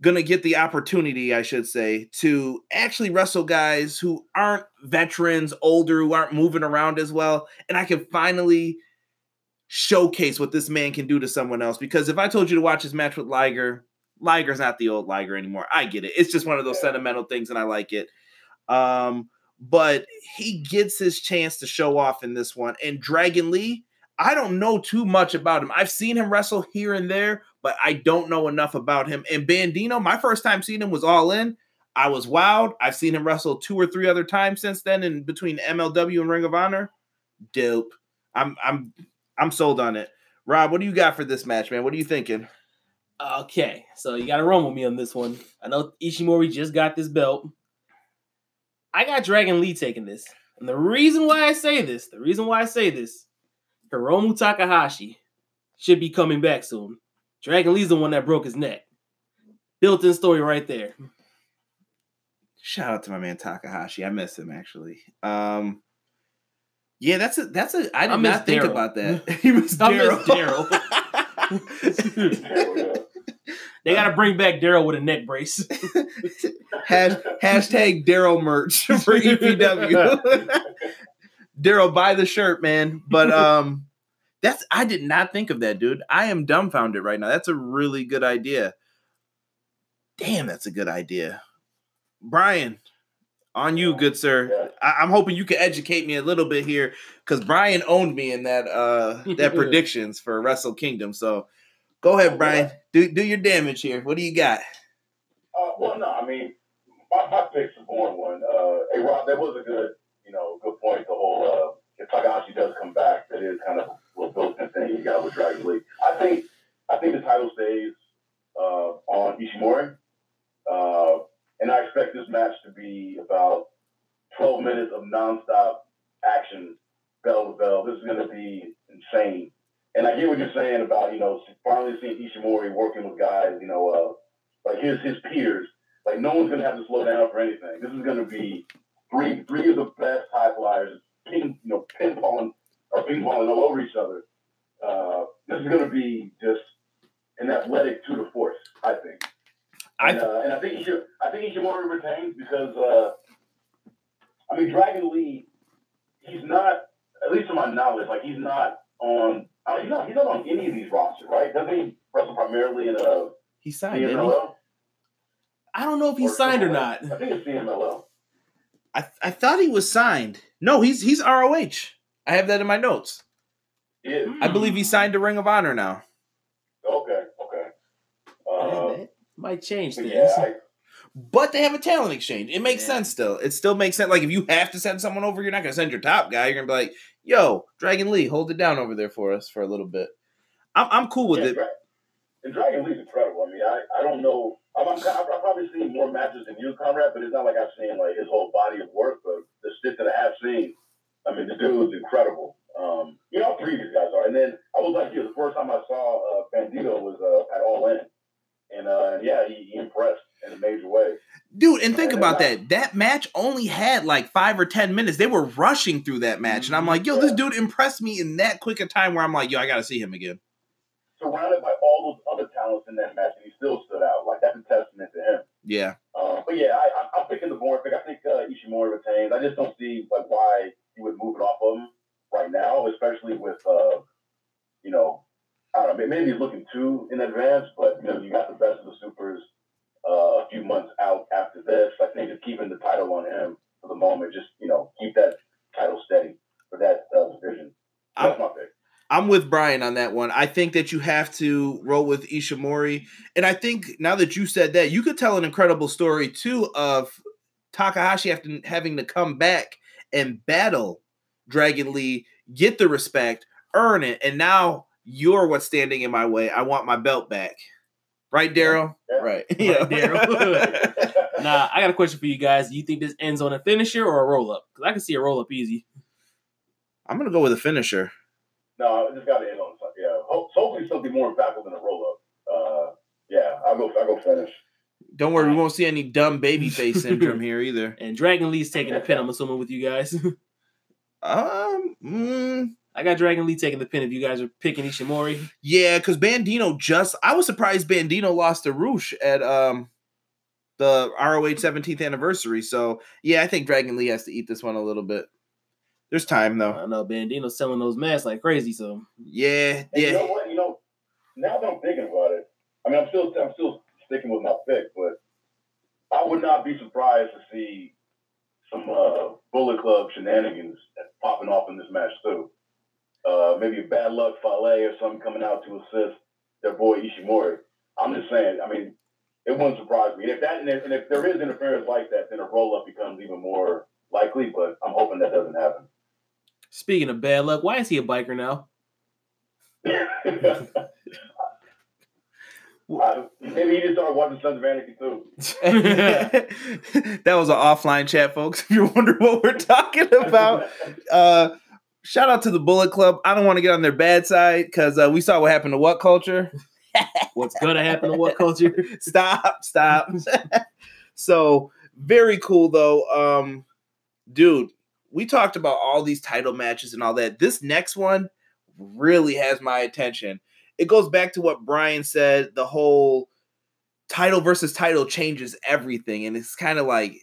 gonna get the opportunity, I should say, to actually wrestle guys who aren't veterans, older, who aren't moving around as well, and I can finally showcase what this man can do to someone else. Because if I told you to watch his match with Liger, Liger's not the old Liger anymore. I get it. It's just one of those sentimental things, and I like it. Um, but he gets his chance to show off in this one. And Dragon Lee, I don't know too much about him. I've seen him wrestle here and there, but I don't know enough about him. And Bandido, my first time seeing him was all in. I was wowed. I've seen him wrestle two or three other times since then, in between MLW and Ring of Honor. Dope. I'm I'm I'm sold on it. Rob, what do you got for this match, man? What are you thinking? Okay, so you got to run with me on this one. I know Ishimori just got this belt. I got Dragon Lee taking this. And the reason why I say this, the reason why I say this, Hiromu Takahashi should be coming back soon. Dragon Lee's the one that broke his neck. Built in story right there. Shout out to my man Takahashi. I miss him actually. Um yeah, that's a that's a I did I not think Daryl. about that. he was miss Daryl. They got to bring back Daryl with a neck brace. Hash, hashtag Daryl merch for EPW. Daryl, buy the shirt, man. But um, that's I did not think of that, dude. I am dumbfounded right now. That's a really good idea. Damn, that's a good idea. Brian, on you, good sir. I, I'm hoping you can educate me a little bit here because Brian owned me in that uh that predictions for Wrestle Kingdom. So go ahead, Brian. Do do your damage here. What do you got? Uh, well, no, I mean, my, my pick's a born one. Uh, hey, Rob, that was a good, you know, good point. The whole, uh, if Takahashi does come back, that is kind of you got with Dragon. I think, I think the title stays uh, on Ishimori, uh, and I expect this match to be about 12 minutes of nonstop action, bell to bell. This is going to be insane. And I get what you're saying about, you know, finally seeing Ishimori working with guys, you know, uh, like his his peers. Like no one's gonna have to slow down for anything. This is gonna be three three of the best high flyers ping, you know, pinballing or ping balling all over each other. Uh, this is going to be just an athletic tour de force, I think. I And, uh, and I think he should. I think he should want to retain because uh, I mean, Dragon Lee. He's not, at least to my knowledge, like he's not on. Uh, he's not. He's not on any of these rosters, right? Doesn't he wrestle primarily in a he signed, he? CMLL? I don't know if he's signed or not. I think it's CMLL. I, I thought he was signed. No, he's he's ROH. I have that in my notes. He is. I believe he signed to Ring of Honor now. Okay. Okay. Uh, That might change but things. yeah, I, But they have a talent exchange. It makes Yeah. sense still. It still makes sense. Like if you have to send someone over, you're not gonna send your top guy. You're gonna be like, "Yo, Dragon Lee, hold it down over there for us for a little bit." I'm I'm cool with yeah, it. Dra- and Dragon Lee's incredible. I mean, I, I don't know. I'm, I'm, I've probably seen more matches than you, Conrad, but it's not like I've seen like his whole body of work. But the shit that I have seen, I mean, the dude's incredible. Um, you know, how these guys are. And then I was like you, the first time I saw uh, Bandido was uh, at All In, and uh, yeah, he, he impressed in a major way. Dude, and think about they're that. That match only had like five or ten minutes. They were rushing through that match, and I'm like, yo, this dude impressed me in that quick a time where I'm like, yo, I gotta see him again. Surrounded by all those other talents in that match, and he still stood out. Like that's a testament to him. Yeah. Uh, but yeah, I, I'm picking the board pick. I think uh, Ishimori retains. I just don't see like why you would move it off of him right now, especially with uh, you know, I don't know, maybe he's looking too in advance. But you know, you got the best of the supers uh, a few months out after this. I think just keeping the title on him for the moment, just you know, keep that title steady for that uh, division. That's my pick. I'm with Brian on that one. I think that you have to roll with Ishimori. And I think now that you said that, you could tell an incredible story too of Takahashi after having to come back and battle Dragon Lee, get the respect, earn it, and now you're what's standing in my way. I want my belt back. Right, Daryl? Yeah. Right. Right, Daryl. Nah, I got a question for you guys. Do you think this ends on a finisher or a roll up? Because I can see a roll up easy. I'm gonna go with a finisher. No, I just got to end on something. Yeah, hopefully something more impactful than a roll up. Uh, yeah, I'll go. I'll go finish. Don't worry, we won't see any dumb baby face syndrome here either. And Dragon Lee's taking the pin, I'm assuming, with you guys. Um, mm, I got Dragon Lee taking the pin if you guys are picking Ishimori. Yeah, because Bandido just I was surprised Bandido lost to Rush at um the ROH 17th anniversary. So yeah, I think Dragon Lee has to eat this one a little bit. There's time though. I know Bandido's selling those masks like crazy, so Yeah, And you know yeah. what? You know, now that I'm thinking about it, I mean, I'm still I'm still sticking with my pick, but I would not be surprised to see some uh, Bullet Club shenanigans popping off in this match too. Uh, maybe a bad luck Fale or something coming out to assist their boy Ishimori. I'm just saying. I mean, it wouldn't surprise me. And if that and if, and if there is interference like that, then a roll up becomes even more likely. But I'm hoping that doesn't happen. speaking of bad luck, why is he a biker now? Uh, maybe he just started watching Sons of Anarchy too. that was an offline chat, folks. If you're wondering what we're talking about, uh, shout out to the Bullet Club. I don't want to get on their bad side because uh, we saw what happened to what culture. What's gonna happen to what culture? stop, stop. so very cool though. Um, dude, we talked about all these title matches and all that. This next one really has my attention. It goes back to what Brian said, the whole title versus title changes everything. And it's kind of like,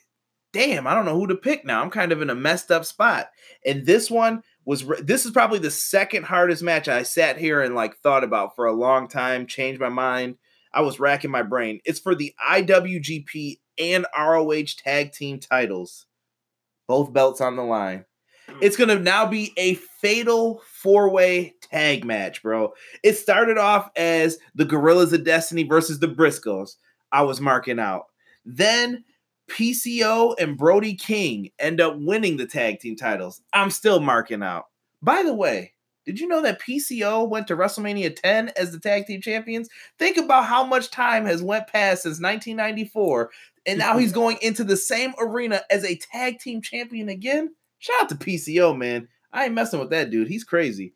damn, I don't know who to pick now. I'm kind of in a messed up spot. And this one was this is probably the second hardest match I sat here and like thought about for a long time, changed my mind. I was racking my brain. It's for the IWGP and ROH tag team titles. Both belts on the line. Hmm. It's going to now be a fatal four way tag match, bro. It started off as the Gorillas of Destiny versus the Briscoes. I was marking out. Then PCO and Brody King end up winning the tag team titles. I'm still marking out. By the way, did you know that PCO went to WrestleMania 10 as the tag team champions? Think about how much time has went past since 1994 and now he's going into the same arena as a tag team champion again. Shout out to PCO, man. I ain't messing with that dude. He's crazy.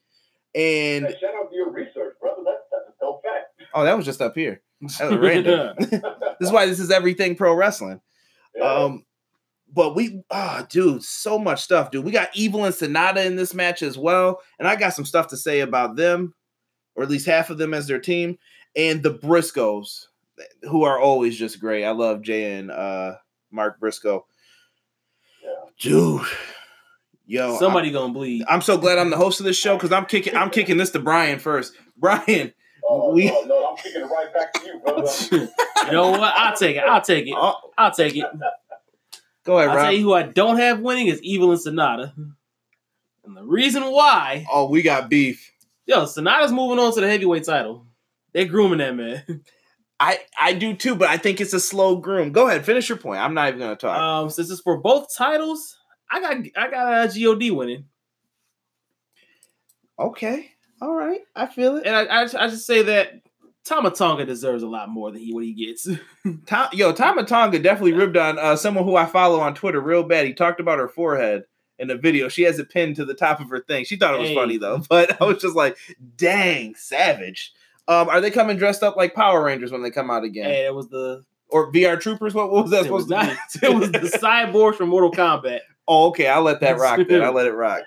And Hey, shout out to your research, brother. That's that's a dope fact. oh, that was just up here. That was random. this is why this is everything pro wrestling. Yeah. Um, but we, ah, dude, so much stuff, dude. We got Evil and Sanada in this match as well, and I got some stuff to say about them, or at least half of them as their team, and the Briscoes, who are always just great. I love Jay and uh, Mark Briscoe, Yeah. dude. Yo, I'm- Somebody gonna bleed. I'm so glad I'm the host of this show because I'm kicking I'm kicking this to Brian first. Brian, Oh, We- no, no, I'm kicking it right back to you, brother. You know what? I'll take it. I'll take it. oh, I'll take it. go ahead, I'll tell you who I don't have winning is Evil and Sanada. And the reason why, Oh, we got beef. yo, Sanada's moving on to the heavyweight title. They're grooming that man. I I do too, but I think it's a slow groom. Go ahead, finish your point. I'm not even gonna talk. Um, since it's for both titles, I got I got uh, God winning, okay, all right, I feel it. and I I, I just say that Tama Tonga deserves a lot more than he what he gets. Tom, yo, Tama Tonga definitely ribbed on uh, someone who I follow on Twitter real bad. He talked about her forehead in the video. She has it pinned to the top of her thing. She thought it was Hey. funny though, but I was just like, dang, savage. Um, are they coming dressed up like Power Rangers when they come out again, and it was the or VR Troopers? What, what was that it was, supposed to not, be? it was the cyborgs from Mortal Kombat. Oh, okay. I'll let that rock then. I'll let it rock.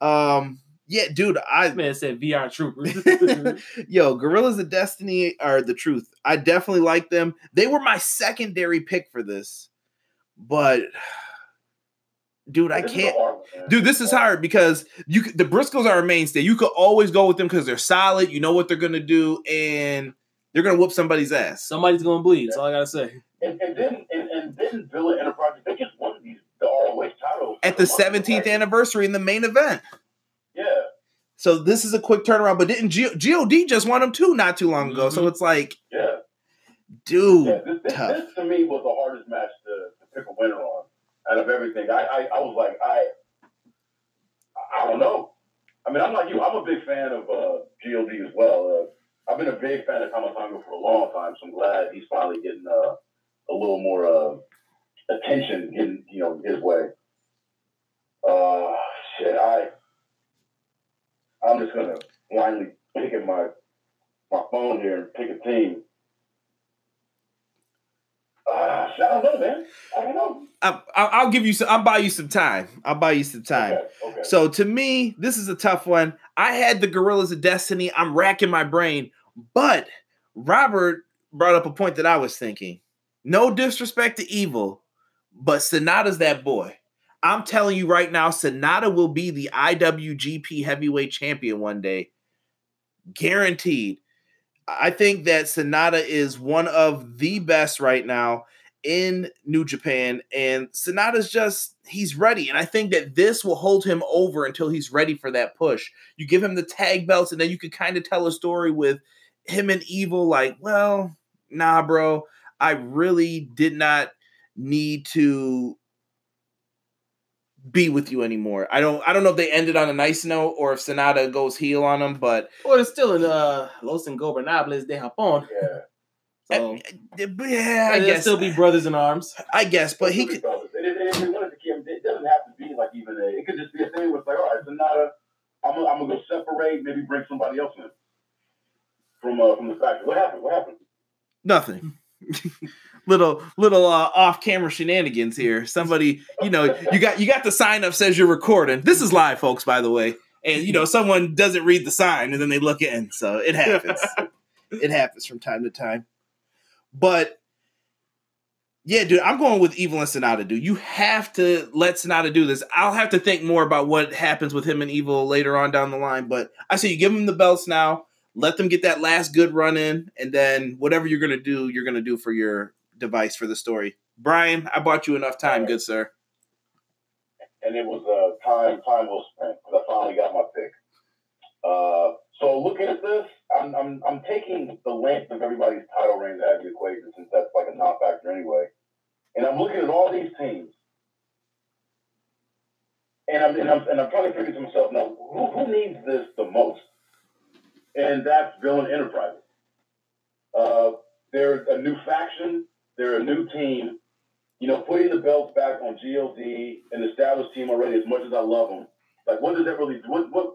Um, yeah, dude, I This man said VR troopers. yo, Gorillas of Destiny are the truth. I definitely like them. They were my secondary pick for this, but dude, I This is can't. hard. Dude, this is hard because you the Briscoes are a mainstay. You could always go with them because they're solid. You know what they're gonna do, and they're gonna whoop somebody's ass. Somebody's gonna bleed. That's all I gotta say. And, and then and, and then Villain Enterprise, they just won these the ROH titles At the 17th anniversary in the main event. Yeah, So this is a quick turnaround. But didn't G- God just won them too not too long ago? So Mhm. it's like, yeah. dude, yeah. This, this, tough. this to me was the hardest match to, to pick a winner on out of everything. I, I, I was like, I, I don't know. I mean, I'm like you. I'm a big fan of uh, God as well. Uh, I've been a big fan of Tama Tonga for a long time, so I'm glad he's finally getting uh, a little more uh, attention, getting you know his way. Uh, shit, I, I'm just gonna blindly pick at my my phone here and pick a team. Uh, I don't know, man. I don't know. I, I, I'll give you some. I'll buy you some time. I'll buy you some time. Okay, okay. So to me, this is a tough one. I had the Gorillas of Destiny. I'm racking my brain, but Robert brought up a point that I was thinking. No disrespect to Evil, but Sanada's that boy. I'm telling you right now, Sanada will be the IWGP Heavyweight Champion one day, guaranteed. I think that Sanada is one of the best right now in New Japan, and Sanada's just he's ready, and I think that this will hold him over until he's ready for that push. You give him the tag belts, and then you could kind of tell a story with him and Evil, like, well, nah, bro, I really did not need to be with you anymore. I don't I don't know if they ended on a nice note or if Sanada goes heel on him, but Well, it's still in uh, Los Ingobernables de Japón. yeah. So yeah, I guess they'll guess still be brothers in arms. I guess, but he could It, it doesn't have to be like even a. It could just be a thing where it's like, all right, Sanada, I'm gonna, I'm gonna go separate, maybe bring somebody else in from uh, from the factory. What happened? What happened? Nothing. little little uh, off camera shenanigans here. Somebody, you know, you got you got the sign up says you're recording. This is live, folks, by the way. And you know, someone doesn't read the sign and then they look in, so it happens. it happens from time to time. But yeah, dude, I'm going with Evil and Sanada, dude. You have to let Sanada do this. I'll have to think more about what happens with him and Evil later on down the line. But I say you give him the belts now, let them get that last good run in, and then whatever you're gonna do, you're gonna do for your device for the story. Brian, I bought you enough time, good sir. and it was uh, time time well spent because I finally got my pick. Uh, so looking at this, I'm, I'm I'm taking the length of everybody's title reigns out of the equation since that's like a non-factor anyway, and I'm looking at all these teams, and I'm and I'm, and I'm trying to figure to myself now who, who needs this the most, and that's Villain Enterprises. Uh, they're a new faction. They're a new team you know, putting the belts back on GLD, an established team already, as much as I love them, like, what does that really? What, what,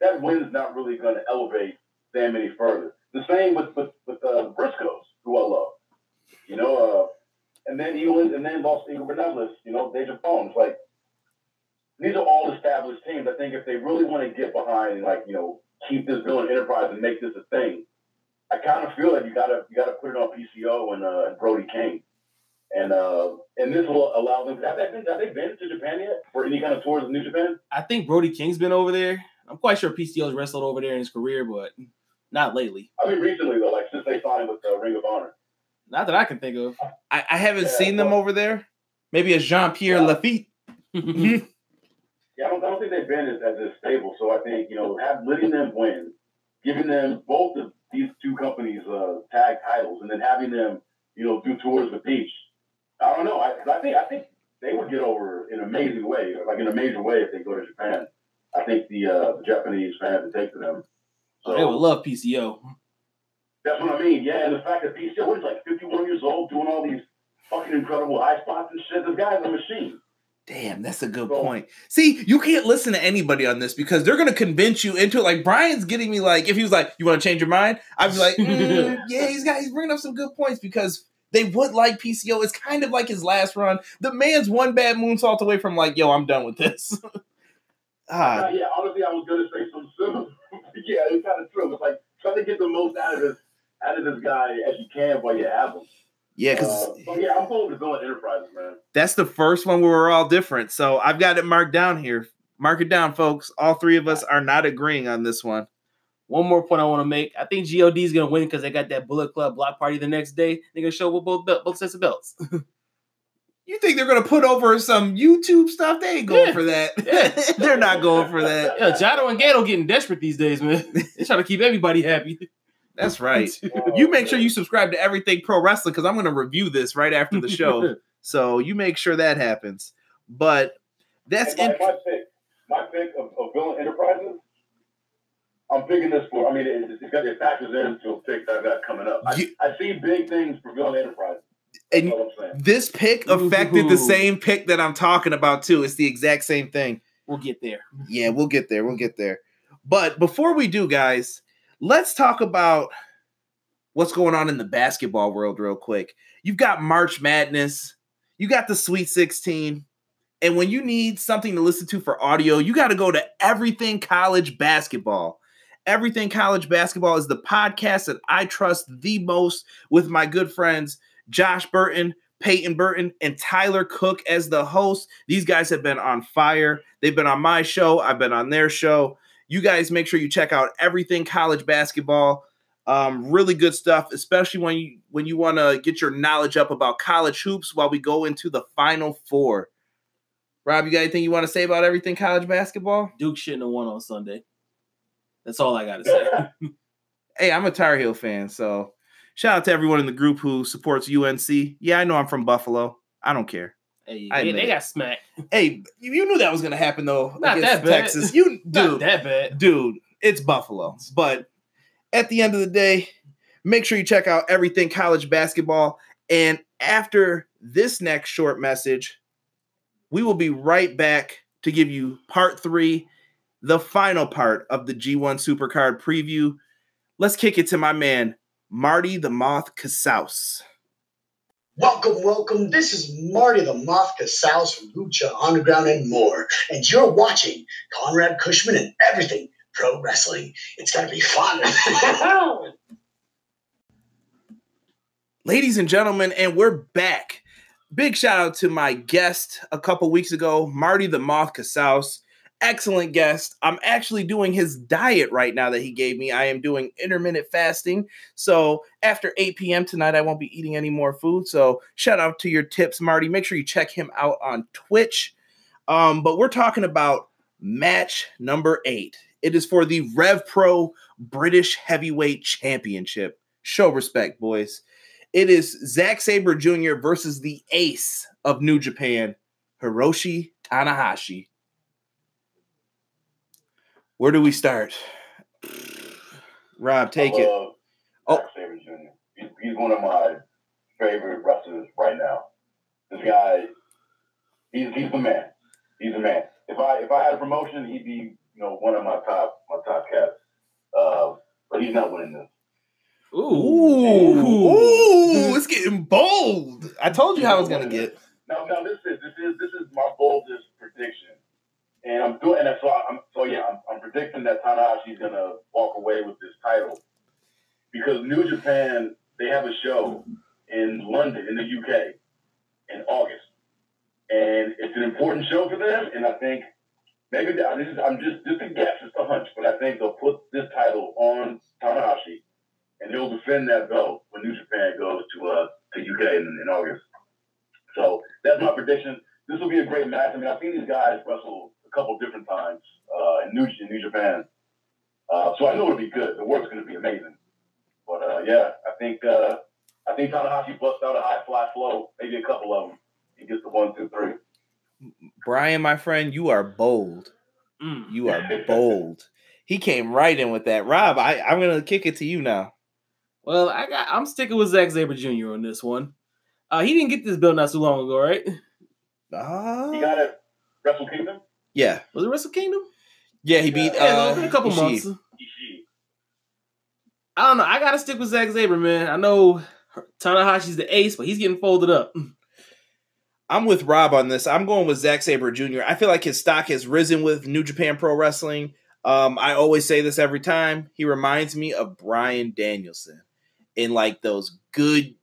that win's not really going to elevate them any further. The same with, with, with uh, Briscoes, who I love. You know, uh, and then Eagle, and then Los Ingobernables, you know, de Japón. Like, these are all established teams. I think if they really want to get behind, like, you know, keep this villain enterprise and make this a thing, I kind of feel like you gotta you gotta put it on PCO and uh, Brody King. And uh, and this will allow them. Have they, been, have they been to Japan yet for any kind of tours of New Japan? I think Brody King's been over there. I'm quite sure PCO's wrestled over there in his career, but not lately. I mean, recently though, like since they signed with uh, Ring of Honor. Not that I can think of. I, I haven't Yeah, seen them over there. Maybe a Jean Pierre Yeah. Lafitte. Yeah, I don't, I don't think they've been as, as as stable. So I think you know, have letting them win, giving them both of these two companies uh, tag titles, and then having them you know do tours of the beach. I don't know. I, I think I think they would get over in an amazing way, like in a major way, if they go to Japan. I think the, uh, the Japanese fans would take to them. So they would love PCO. that's what I mean. Yeah, and the fact that PCO is like 51 years old, doing all these fucking incredible high spots and shit. This guy's a machine. Damn, that's a good point. See, you can't listen to anybody on this because they're gonna convince you into it. Like Brian's getting me like, if he was like, "You want to change your mind?" I'd be like, mm, "Yeah, he's got he's bringing up some good points because they would like PCO. It's kind of like his last run. The man's one bad moonsault away from like, yo, I'm done with this." ah, Uh, yeah, honestly, I was gonna say some similar. yeah, it's kind of true. It's like trying to get the most out of this out of this guy as you can while you have him. Yeah, because Uh, but yeah, I'm going with Villain Enterprises, man. that's the first one where we're all different. So I've got it marked down here. Mark it down, folks. All three of us are not agreeing on this one. One more point I want to make. I think God is gonna win because they got that Bullet Club block party the next day. They're gonna show with both belt, both sets of belts. You think they're gonna put over some YouTube stuff? They ain't going Yeah. for that. Yeah. they're not going for that. yeah, Jado and Gedo getting desperate these days, man. They're trying to keep everybody happy. That's right. You make sure you subscribe to Everything Pro Wrestling because I'm gonna review this right after the show. so you make sure that happens. But that's And in, my, my pick, my pick of, of Villain Enterprises. I'm picking this for. I mean, it, it's got it factors into a pick that I've got coming up. I, You- I see big things for Villain Enterprises. That's and all I'm saying. this pick affected the same pick that I'm talking about too. It's the exact same thing. We'll get there. Yeah, we'll get there. We'll get there. But before we do, guys, let's talk about what's going on in the basketball world real quick. You've got March Madness, you got the Sweet 16, and when you need something to listen to for audio, you got to go to Everything College Basketball. Everything College Basketball is the podcast that I trust the most with my good friends Josh Burton, Peyton Burton, and Tyler Cook as the host. These guys have been on fire. They've been on my show, I've been on their show. You guys make sure you check out Everything College Basketball. Um, really good stuff, especially when you when you want to get your knowledge up about college hoops while we go into the Final Four. Rob, you got anything you want to say about everything college basketball? Duke shouldn't have won on Sunday. That's all I gotta say. Hey, I'm a Tar Heel fan, so shout out to everyone in the group who supports UNC. Yeah, I know I'm from Buffalo. I don't care. Hey, I they, they got smacked. Hey, you knew that was gonna happen though Not against that bad. Texas. You Not dude, that bad. dude, it's Buffalo. But at the end of the day, make sure you check out everything college basketball. And after this next short message, we will be right back to give you part three, the final part of the G1 Supercard preview. Let's kick it to my man, Marty the Moth Casaus. Welcome, welcome. This is Marty the Moth Casaus from Lucha Underground and more. And you're watching Conrad Kushman and everything pro wrestling. It's going to be fun. Ladies and gentlemen, and we're back. Big shout out to my guest a couple weeks ago, Marty the Moth Casaus. Excellent guest. I'm actually doing his diet right now that he gave me. I am doing intermittent fasting. So after 8 p.m. tonight, I won't be eating any more food. So shout out to your tips, Marty. Make sure you check him out on Twitch. Um, but we're talking about match number eight. It is for the Rev Pro British Heavyweight Championship. Show respect, boys. It is Zack Sabre Jr. versus the ace of New Japan, Hiroshi Tanahashi. Where do we start? Rob, take I it. Oh. Zack Sabre Jr. He's, he's one of my favorite wrestlers right now. This guy, he's he's the man. He's the man. If I if I had a promotion, he'd be you know one of my top my top cats. Uh, but he's not winning this. Ooh, ooh, it's getting bold. I told you how I was gonna get. No, no, this is this is this is my boldest prediction, and I'm doing. And so I'm so yeah, I'm, I'm predicting that Tanahashi's gonna walk away with this title because New Japan they have a show in London in the UK in August, and it's an important show for them. And I think maybe this is I'm just just a guess, just a hunch, but I think they'll put this title on Tanahashi, and he'll defend that belt when New Japan goes to uh to UK in, in August. So that's my prediction. This will be a great match. I mean, I've seen these guys wrestle a couple different times uh, in New in New Japan, uh, so I know it'll be good. The work's going to be amazing. But uh, yeah, I think uh, I think Tanahashi busts out a high fly flow, maybe a couple of them. He gets the one, two, three. Brian, my friend, you are bold. Mm. You are bold. He came right in with that. Rob, I, I'm gonna kick it to you now. Well, I got. I'm sticking with Zack Sabre Jr. on this one. Uh, he didn't get this belt not too long ago, right? Uh, He got it. Wrestle Kingdom. Yeah, Was it Wrestle Kingdom? yeah. He beat. Yeah, Uh, a couple Ishii. months. Ishii. I don't know. I gotta stick with Zack Sabre, man. I know Tanahashi's the ace, but he's getting folded up. I'm with Rob on this. I'm going with Zack Sabre Jr. I feel like his stock has risen with New Japan Pro Wrestling. Um, I always say this every time. He reminds me of Bryan Danielson in like those good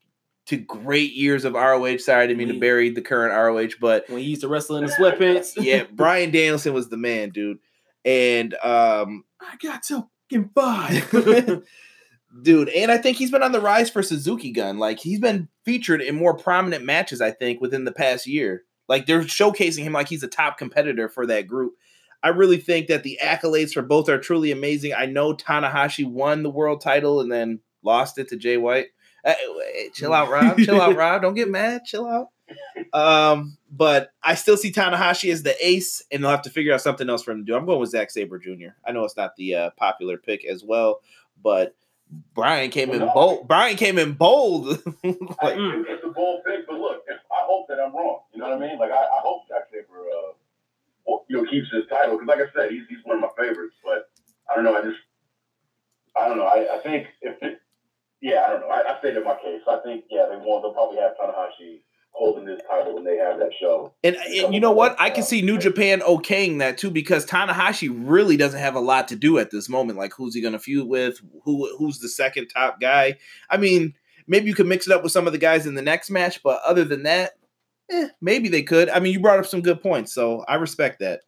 to great years of ROH. Sorry, I didn't mean to bury the current ROH, but When he used to wrestle in the sweatpants. yeah, Bryan Danielson was the man, dude. And um, I got to fucking five. dude, and I think he's been on the rise for Suzuki Gun. Like he's been featured in more prominent matches, I think, within the past year. Like they're showcasing him like he's a top competitor for that group. I really think that the accolades for both are truly amazing. I know Tanahashi won the world title and then lost it to Jay White. Uh, hey, chill out, Rob. chill out, Rob. Don't get mad. Chill out. Um, but I still see Tanahashi as the ace, and they'll have to figure out something else for him to do. I'm going with Zack Sabre Jr. I know it's not the uh, popular pick as well, but Brian came in bold. Brian came in bold. I, Like, it's a bold pick, but look, if, I hope that I'm wrong. You know what I mean? Like I, I hope Jack Sabre, uh, you know, keeps his title because, like I said, he's he's one of my favorites. But I don't know. I just, I don't know. I, I think if it, yeah, I don't know. I, I stated my case. I think yeah, they want. They'll probably have Tanahashi holding this title when they have that show. and, and you know what? I can see New Japan okaying that too because Tanahashi really doesn't have a lot to do at this moment. Like, who's he going to feud with? Who who's the second top guy? I mean, maybe you could mix it up with some of the guys in the next match, but other than that, eh, maybe they could. I mean, you brought up some good points, so I respect that.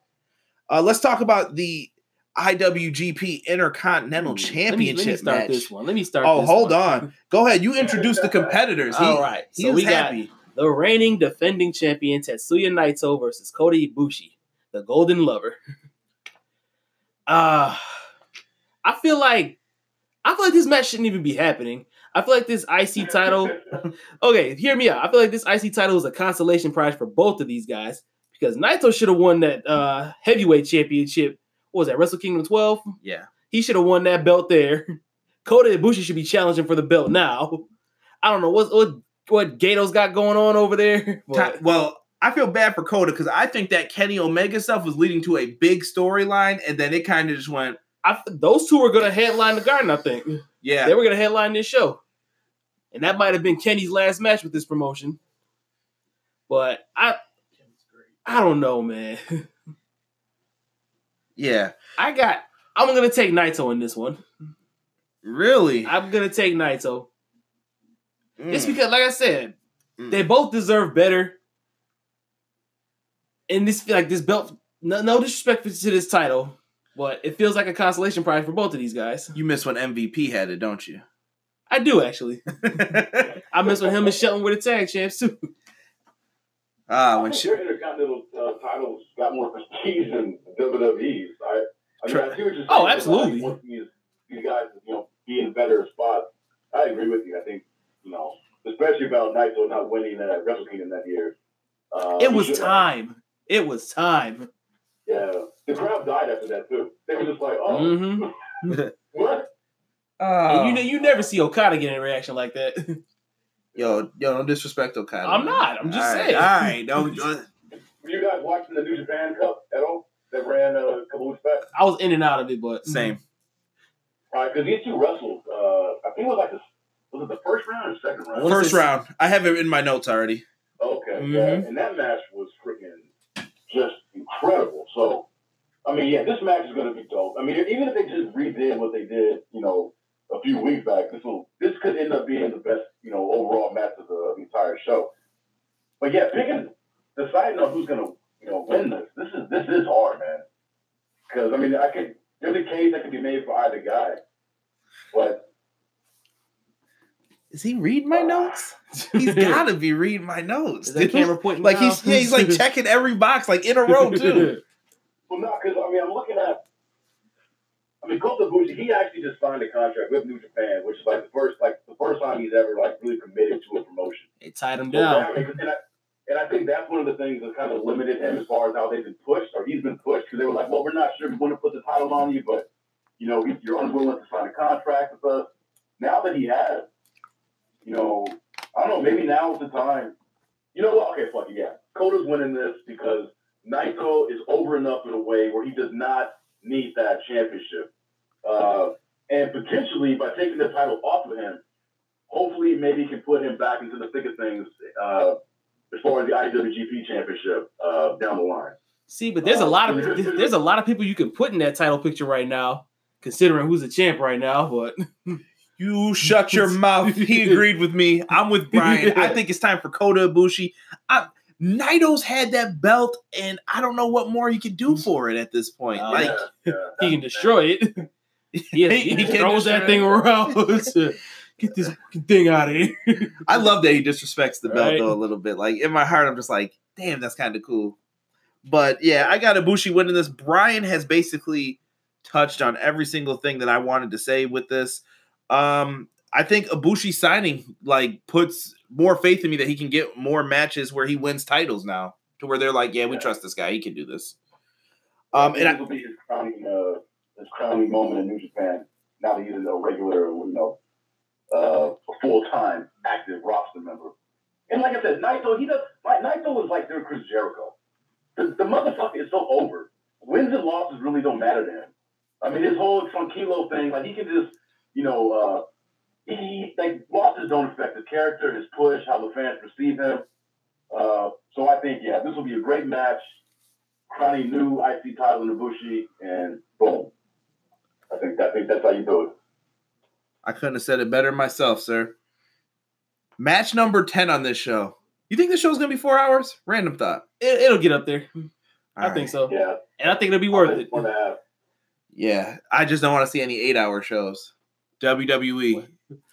Uh, let's talk about the IWGP Intercontinental Let me- Championship let me, start match. this one. Let me start. Oh, hold one. on. Go ahead. You introduce the competitors. He, All right. So we got the reigning defending champion Tetsuya Naito versus Kota Ibushi, the Golden Lover. Uh I feel like I feel like this match shouldn't even be happening. I feel like this IC title. Okay, hear me out. I feel like this IC title is a consolation prize for both of these guys because Naito should have won that uh heavyweight championship. What was that Wrestle Kingdom 12? Yeah. He should have won that belt there. Kota Ibushi should be challenging for the belt now. I don't know what what what Gedo's got going on over there. but- well, I feel bad for Kota because I think that Kenny Omega stuff was leading to a big storyline, and then it kind of just went, I, those two were going to headline the Garden. I think yeah. they were going to headline this show, and that might have been Kenny's last match with this promotion. But I, I don't know, man. Yeah. I got. I'm going to take Naito in this one. Really? I'm going to take Naito. It's Mm. because, like I said, Mm. they both deserve better. And this, like this belt, no, no disrespect to this title, but it feels like a consolation prize for both of these guys. you miss when MVP had it, don't you? I do actually. I miss when him and Shelton were the tag champs too. Ah, I when think she, their intercontinental uh, titles got more prestige than WWE's. I, I mean, I see what you're saying. Oh, absolutely. want these, these guys you know be in better spots. I agree with you. I think you know, especially about Naito not winning that Wrestle Kingdom that year. Uh, It was should have. time. It was time. Yeah, the crowd died after that too. They were just like, "Oh, hmm what?" oh, you know, you never see Okada get a reaction like that. yo, yo, don't disrespect Okada. I'm man. not. I'm just All right, saying. All right, don't. uh, Were you guys watching the New Japan Cup at all? That ran uh, a couple weeks back. I was in and out of it, but Same. Right, because these two wrestled. Uh, I think it was like the was it the first round or second round? First round. I have it in my notes already. Okay, Mhm. yeah, and that match was freaking just incredible. So, I mean, yeah, this match is going to be dope. I mean, even if they just redid what they did, you know, a few weeks back, this will this could end up being the best, you know, overall match of the, of the entire show. But yeah, picking, deciding on who's going to, you know, win this, this is this is hard, man. Because I mean, I could there's a case that could be made for either guy, but Is he reading my notes? He's got to be reading my notes. Is that dude. camera pointing Like he's yeah, he's like checking every box like in a row too. Well, no, because I mean, I'm looking at. I mean, Kota Ibushi, he actually just signed a contract with New Japan, which is like the first, like the first time he's ever like really committed to a promotion. They tied him So down. that- and, I, and I think that's one of the things that kind of limited him as far as how they've been pushed, or he's been pushed because they were like, well, we're not sure we want to put the title on you, but you know, you're unwilling to sign a contract with us. Now that he has, you know, I don't know, maybe now is the time. You know what? Okay, fuck yeah. Kota's winning this because Naito is over enough in a way where he does not need that championship. Uh, and potentially, by taking the title off of him, hopefully maybe can put him back into the thick of things uh, as far as the IWGP championship uh, down the line. See, but there's a lot of there's a lot of people you can put in that title picture right now, considering who's the champ right now. But You shut your mouth. He agreed with me. I'm with Bryan. I think it's time for Kota Ibushi. I, Naito's had that belt, and I don't know what more he can do for it at this point. Uh, like, Yeah, yeah, he can destroy it. He, He- he can throws that thing around. Get this thing out of here. I love that he disrespects the belt Right. though a little bit. Like in my heart, I'm just like, damn, that's kind of cool. But yeah, I got Ibushi winning this. Bryan has basically touched on every single thing that I wanted to say with this. Um, I think Ibushi signing like puts more faith in me that he can get more matches where he wins titles now, to where they're like, yeah, we Yeah. trust this guy. He can do this. Um, and this I, will be his crowning, uh, his crowning moment in New Japan. Now that he's a regular, you know, uh, a full time active roster member. And like I said, Naito, he does. Like, Naito is like their Chris Jericho. The, the motherfucker is so over. Wins and losses really don't matter to him. I mean, his whole Tranquilo thing, like he can just, you know, uh, he like losses don't affect his character, his push, how the fans perceive him. Uh, so I think, yeah, this will be a great match crowning new IC title in Ibushi, and boom. I think I think that's how you do it. I couldn't have said it better myself, sir. Match number 10 on this show. You think this show's gonna be four hours? Random thought. It, it'll get up there. I All think so, Yeah, and I think it'll be worth it. One and a half. Yeah, I just don't want to see any eight hour shows. WWE,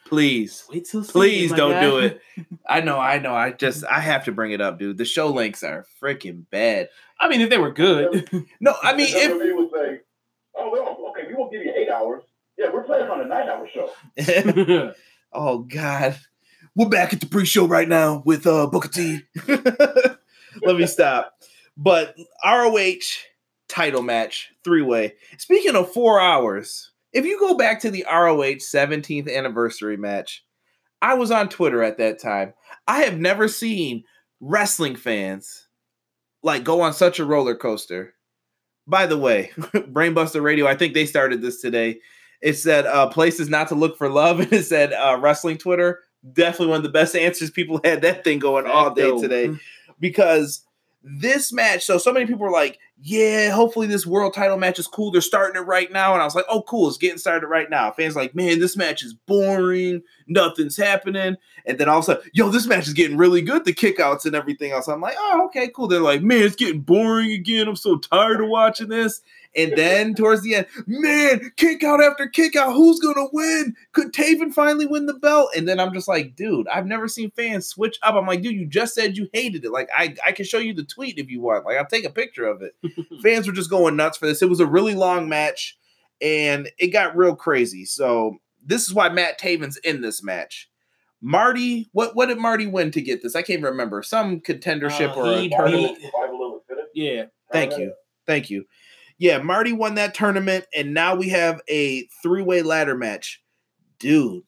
please, Wait till Sunday, please my don't guy. do it. I know, I know. I just, I have to bring it up, dude. The show links are freaking bad. I mean, if they were good, No, I mean, if WWE would say, "Oh, well, okay, we won't give you eight hours. Yeah, we're playing on a nine-hour show." oh God, we're back at the pre-show right now with uh Booker T. Let me stop. But ROH title match three way. Speaking of four hours, if you go back to the ROH 17th anniversary match, I was on Twitter at that time. I have never seen wrestling fans like go on such a roller coaster. By the way, Brainbuster Radio, I think they started this today. It said uh, places not to look for love, and it said uh, wrestling Twitter. Definitely one of the best answers. People had that thing going all day today because this match. So so many people were like, "Yeah, hopefully this world title match is cool. They're starting it right now." And I was like, "Oh, cool, it's getting started right now." Fans like, "Man, this match is boring. Nothing's happening." And then all of a sudden, yo, this match is getting really good. The kickouts and everything else. I'm like, "Oh, okay, cool." They're like, "Man, it's getting boring again. I'm so tired of watching this." And then towards the end, man, kick out after kick out. Who's gonna win? Could Taven finally win the belt? And then I'm just like, dude, I've never seen fans switch up. I'm like, dude, you just said you hated it. Like, I, I can show you the tweet if you want. Like, I'll take a picture of it. fans were just going nuts for this. It was a really long match, and it got real crazy. So this is why Matt Taven's in this match. Marty, what what did Marty win to get this? I can't remember. Some contendership Uh, or a he- tournament. of the yeah. Thank you. Thank you. Yeah, Marty won that tournament, and now we have a three-way ladder match. Dude,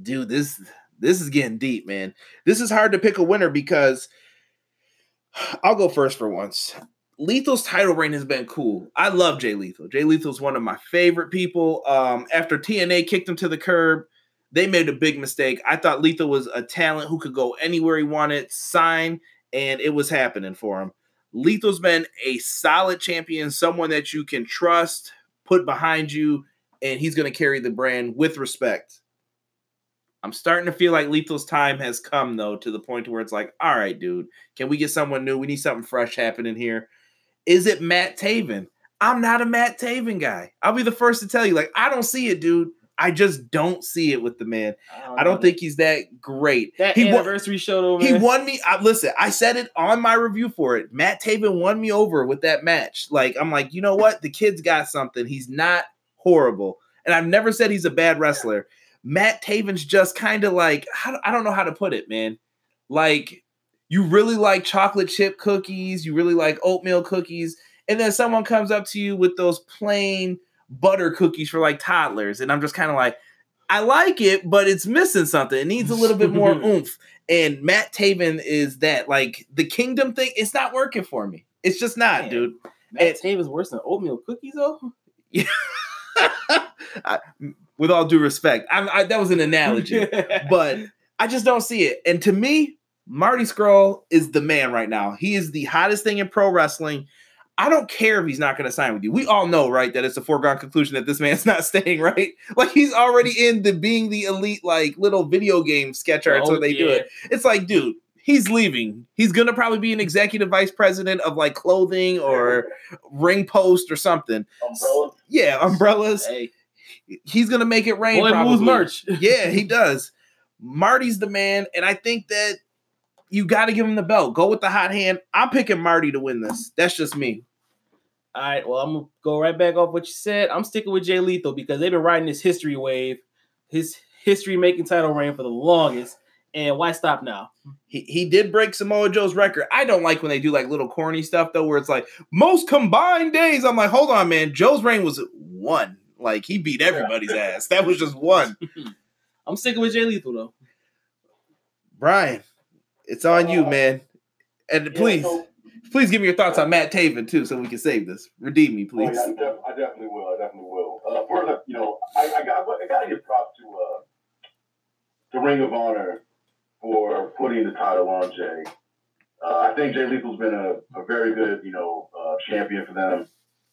dude, this this is getting deep, man. This is hard to pick a winner because I'll go first for once. Lethal's title reign has been cool. I love Jay Lethal. Jay Lethal's one of my favorite people. Um, after TNA kicked him to the curb, they made a big mistake. I thought Lethal was a talent who could go anywhere he wanted, sign, and it was happening for him. Lethal's been a solid champion, someone that you can trust, put behind you, and he's going to carry the brand with respect. I'm starting to feel like Lethal's time has come though to the point where it's like, all right, dude, can we get someone new? We need something fresh happening here. Is it Matt Taven? I'm not a Matt Taven guy. I'll be the first to tell you, like, I don't see it, dude. I just don't see it with the man. I don't think he's that great. that he won, anniversary show though, he won me. I, listen, I said it on my review for it. Matt Taven won me over with that match. Like, I'm like, you know what? The kid's got something. He's not horrible. And I've never said he's a bad wrestler. Matt Taven's just kind of like, how, I don't know how to put it, man. Like, you really like chocolate chip cookies, you really like oatmeal cookies, and then someone comes up to you with those plain butter cookies for like toddlers. And I'm just kind of like, I like it, but it's missing something. It needs a little bit more oomph. And Matt Taven is that like the kingdom thing, it's not working for me. It's just not, Man. dude. Matt Taven's worse than oatmeal cookies though. I- with all due respect, I, I, that was an analogy, but I just don't see it. And to me, Marty Scurll is the man right now. He is the hottest thing in pro wrestling. I don't care if he's not going to sign with you. We all know, right, that it's a foregone conclusion that this man's not staying, right? Like he's already in the being the elite, like little video game sketch where Oh, they do it. It's like, dude, he's leaving. He's gonna probably be an executive vice president of like clothing or ring post or something. Umbrella. Yeah, umbrellas. Hey, He's gonna make it rain. boy probably. moves merch. Yeah, he does. Marty's the man, and I think that you got to give him the belt. Go with the hot hand. I'm picking Marty to win this. That's just me. All right, well, I'm gonna go right back off what you said. I'm sticking with Jay Lethal because they've been riding this history wave, his history making title reign for the longest. And why stop now? He, he did break Samoa Joe's record. I don't like when they do like little corny stuff though, where it's like most combined days. I'm like, hold on, man. Joe's reign was one. Like he beat everybody's ass. That was just one. I'm sticking with Jay Lethal though. Bryan, it's on you, man. And Yeah, please, so- please give me your thoughts on Matt Taven too, so we can save this. Redeem me, Oh, please. yeah, I, def- I definitely will. I definitely will. Uh, first, you know, I, I got I got to give props to uh, to Ring of Honor for putting the title on Jay. Uh, I think Jay Lethal's been a, a very good, you know, uh, champion for them,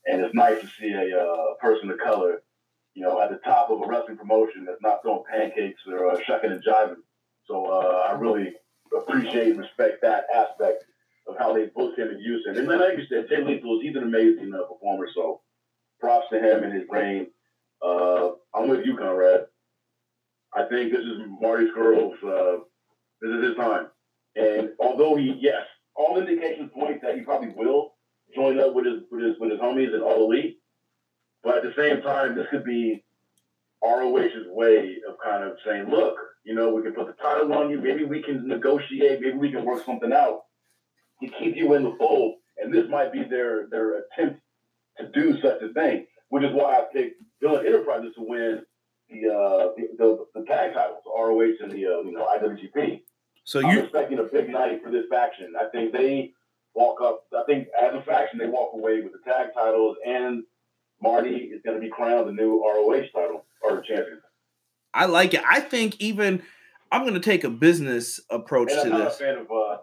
and it's nice to see a uh, person of color, you know, at the top of a wrestling promotion that's not throwing pancakes or uh, shucking and jiving. So uh, I really appreciate and respect that aspect of how they booked him and used him. And then, like you said, Jay Lethal, he's an amazing uh, performer. So props to him and his reign. Uh, I'm with you, Conrad. I think this is Marty Scurll's, uh, this is his time. And although he, yes, all indications point that he probably will join up with his with his with his homies and all elite. But at the same time, this could be ROH's way of kind of saying, look, you know, we can put the title on you. Maybe we can negotiate. Maybe we can work something out to keep you in the fold. And this might be their their attempt to do such a thing, which is why I picked Villain Enterprises to win the uh, the, the, the tag titles, ROH and the uh, you know IWGP. So you are expecting a big night for this faction. I think they walk up. I think as a faction they walk away with the tag titles, and Marty is going to be crowned the new ROH title or champion. I like it. I think even I'm gonna take a business approach And I'm to not this. a fan of uh,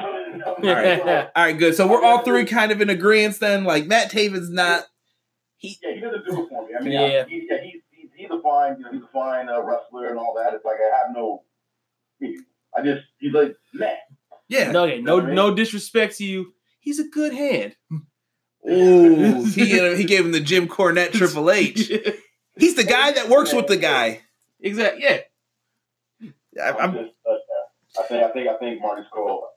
All right. All right, good. So we're all three kind of in agreement then. Like Matt Taven's not. Yeah, he doesn't do it for me. I mean, Yeah. I, he, yeah, he's, he's he's a fine, you know, he's a fine uh, wrestler and all that. It's like I have no. I just he's like man. Yeah. No, okay, no, no disrespect to you. He's a good hand. Ooh, he gave him, he gave him the Jim Cornette Triple H. He's the guy that works with the guy. Exactly. Yeah. I, I'm I'm, just, uh, I think I think I think Marty's cool.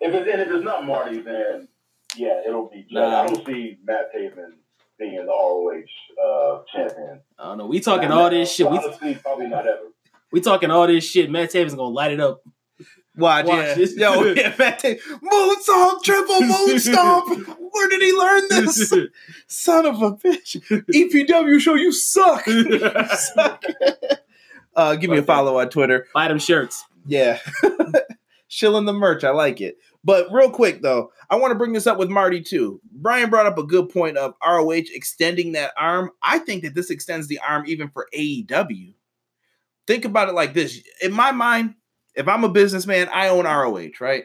If it's and if it's not Marty, then yeah, it'll be. Jay. Nah. I don't see Matt Taven being the ROH uh, champion. I don't know. We talking all this shit. We Honestly, probably not ever. we talking all this shit. Matt Taven's gonna light it up. watch, Watch yeah. this. Yo, yeah, Matt Taven. Moonsault, triple moonstomp. Where did he learn this? Son of a bitch. EPW show you suck. You suck. Uh, give me a follow on Twitter. Buy them shirts. Yeah. Shilling the merch. I like it. But real quick though, I want to bring this up with Marty too. Bryan brought up a good point of ROH extending that arm. I think that this extends the arm even for AEW. think about it like this. In my mind, if I'm a businessman, I own ROH, right?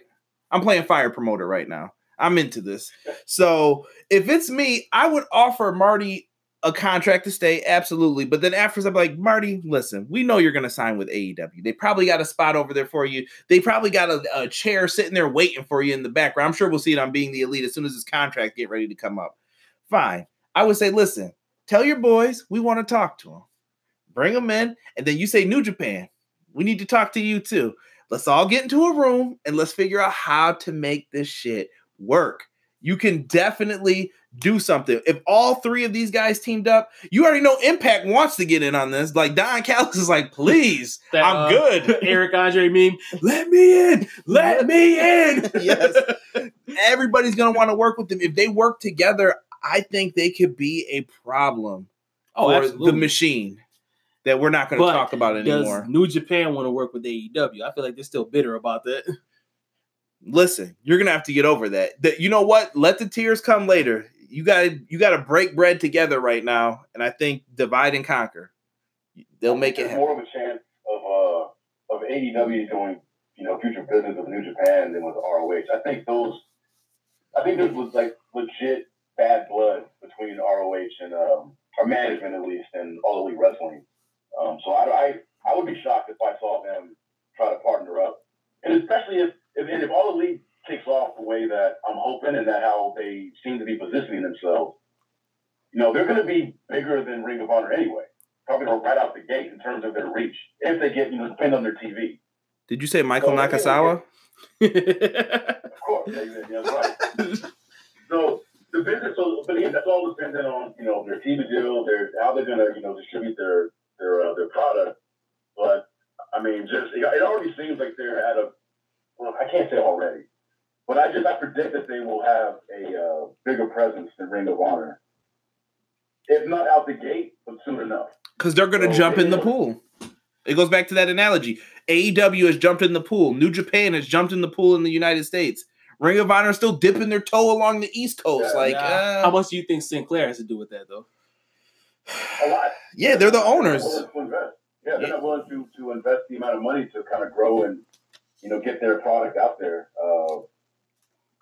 I'm playing fire promoter right now. I'm into this. So if it's me, I would offer Marty a contract to stay, absolutely. But then afterwards, I'm like, Marty, listen, we know you're going to sign with AEW. They probably got a spot over there for you. They probably got a, a, chair sitting there waiting for you in the background. I'm sure we'll see it on Being the Elite as soon as this contract get ready to come up. Fine. I would say, listen, tell your boys we want to talk to them. Bring them in, and then you say, New Japan, we need to talk to you too. Let's all get into a room and let's figure out how to make this shit work. You can definitely do something. If all three of these guys teamed up, you already know Impact wants to get in on this. Like Don Callis is like, please, That, I'm uh, good. Eric Andre meme. Let me in. Let me in. yes. Everybody's gonna want to work with them. If they work together, I think they could be a problem Oh, for absolutely. the machine that we're not gonna But talk about anymore. New Japan want to work with AEW? I feel like they're still bitter about that. Listen, you're gonna have to get over that. That you know what? Let the tears come later. You got to you got to break bread together right now, and I think divide and conquer. They'll make it happen. more of a chance of uh of AEW doing you know future business with New Japan than with ROH. I think those, I think there was like legit bad blood between ROH and um, our management at least and All Elite Wrestling. Um, so I, I I would be shocked if I saw them try to partner up, and especially if if, and if All Elite kicks off the way that I'm hoping and that how they seem to be positioning themselves. You know, they're going to be bigger than Ring of Honor anyway probably right out the gate in terms of their reach. If they get, you know, depend on their TV. Did you say Michael So, Nakazawa? Of course, yeah, yeah, that's right. so the business, so but again, that's all dependent on you know their TV deal, their how they're gonna you know distribute their their uh, their product. But I mean, just it, it already seems like they're at a well, I can't say already, but I just I predict that they will have a uh, bigger presence than Ring of Honor. If not out the gate, but soon enough. Because they're going to So, jump in the pool. It goes back to that analogy. AEW has jumped in the pool. New Japan has jumped in the pool in the United States. Ring of Honor is still dipping their toe along the East Coast. Yeah, like, Nah, uh, how much do you think Sinclair has to do with that, though? A lot. yeah, they're the owners. willing to. Yeah, they're not willing to, to invest the amount of money to kind of grow and you know get their product out there. Uh,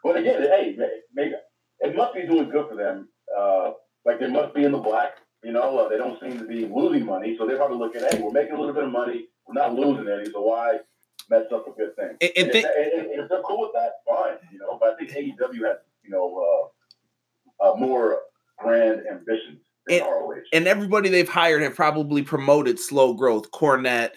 but again, hey, maybe it must be doing good for them. Uh, like they must be in the black. You know, uh, they don't seem to be losing money, so they're probably looking, hey, we're making a little bit of money, we're not losing any, so why mess up a good thing? And if, they- and if they're cool with that, fine. You know, but I think AEW has you know uh, uh, more grand ambitions And- and everybody they've hired have probably promoted slow growth. Cornette,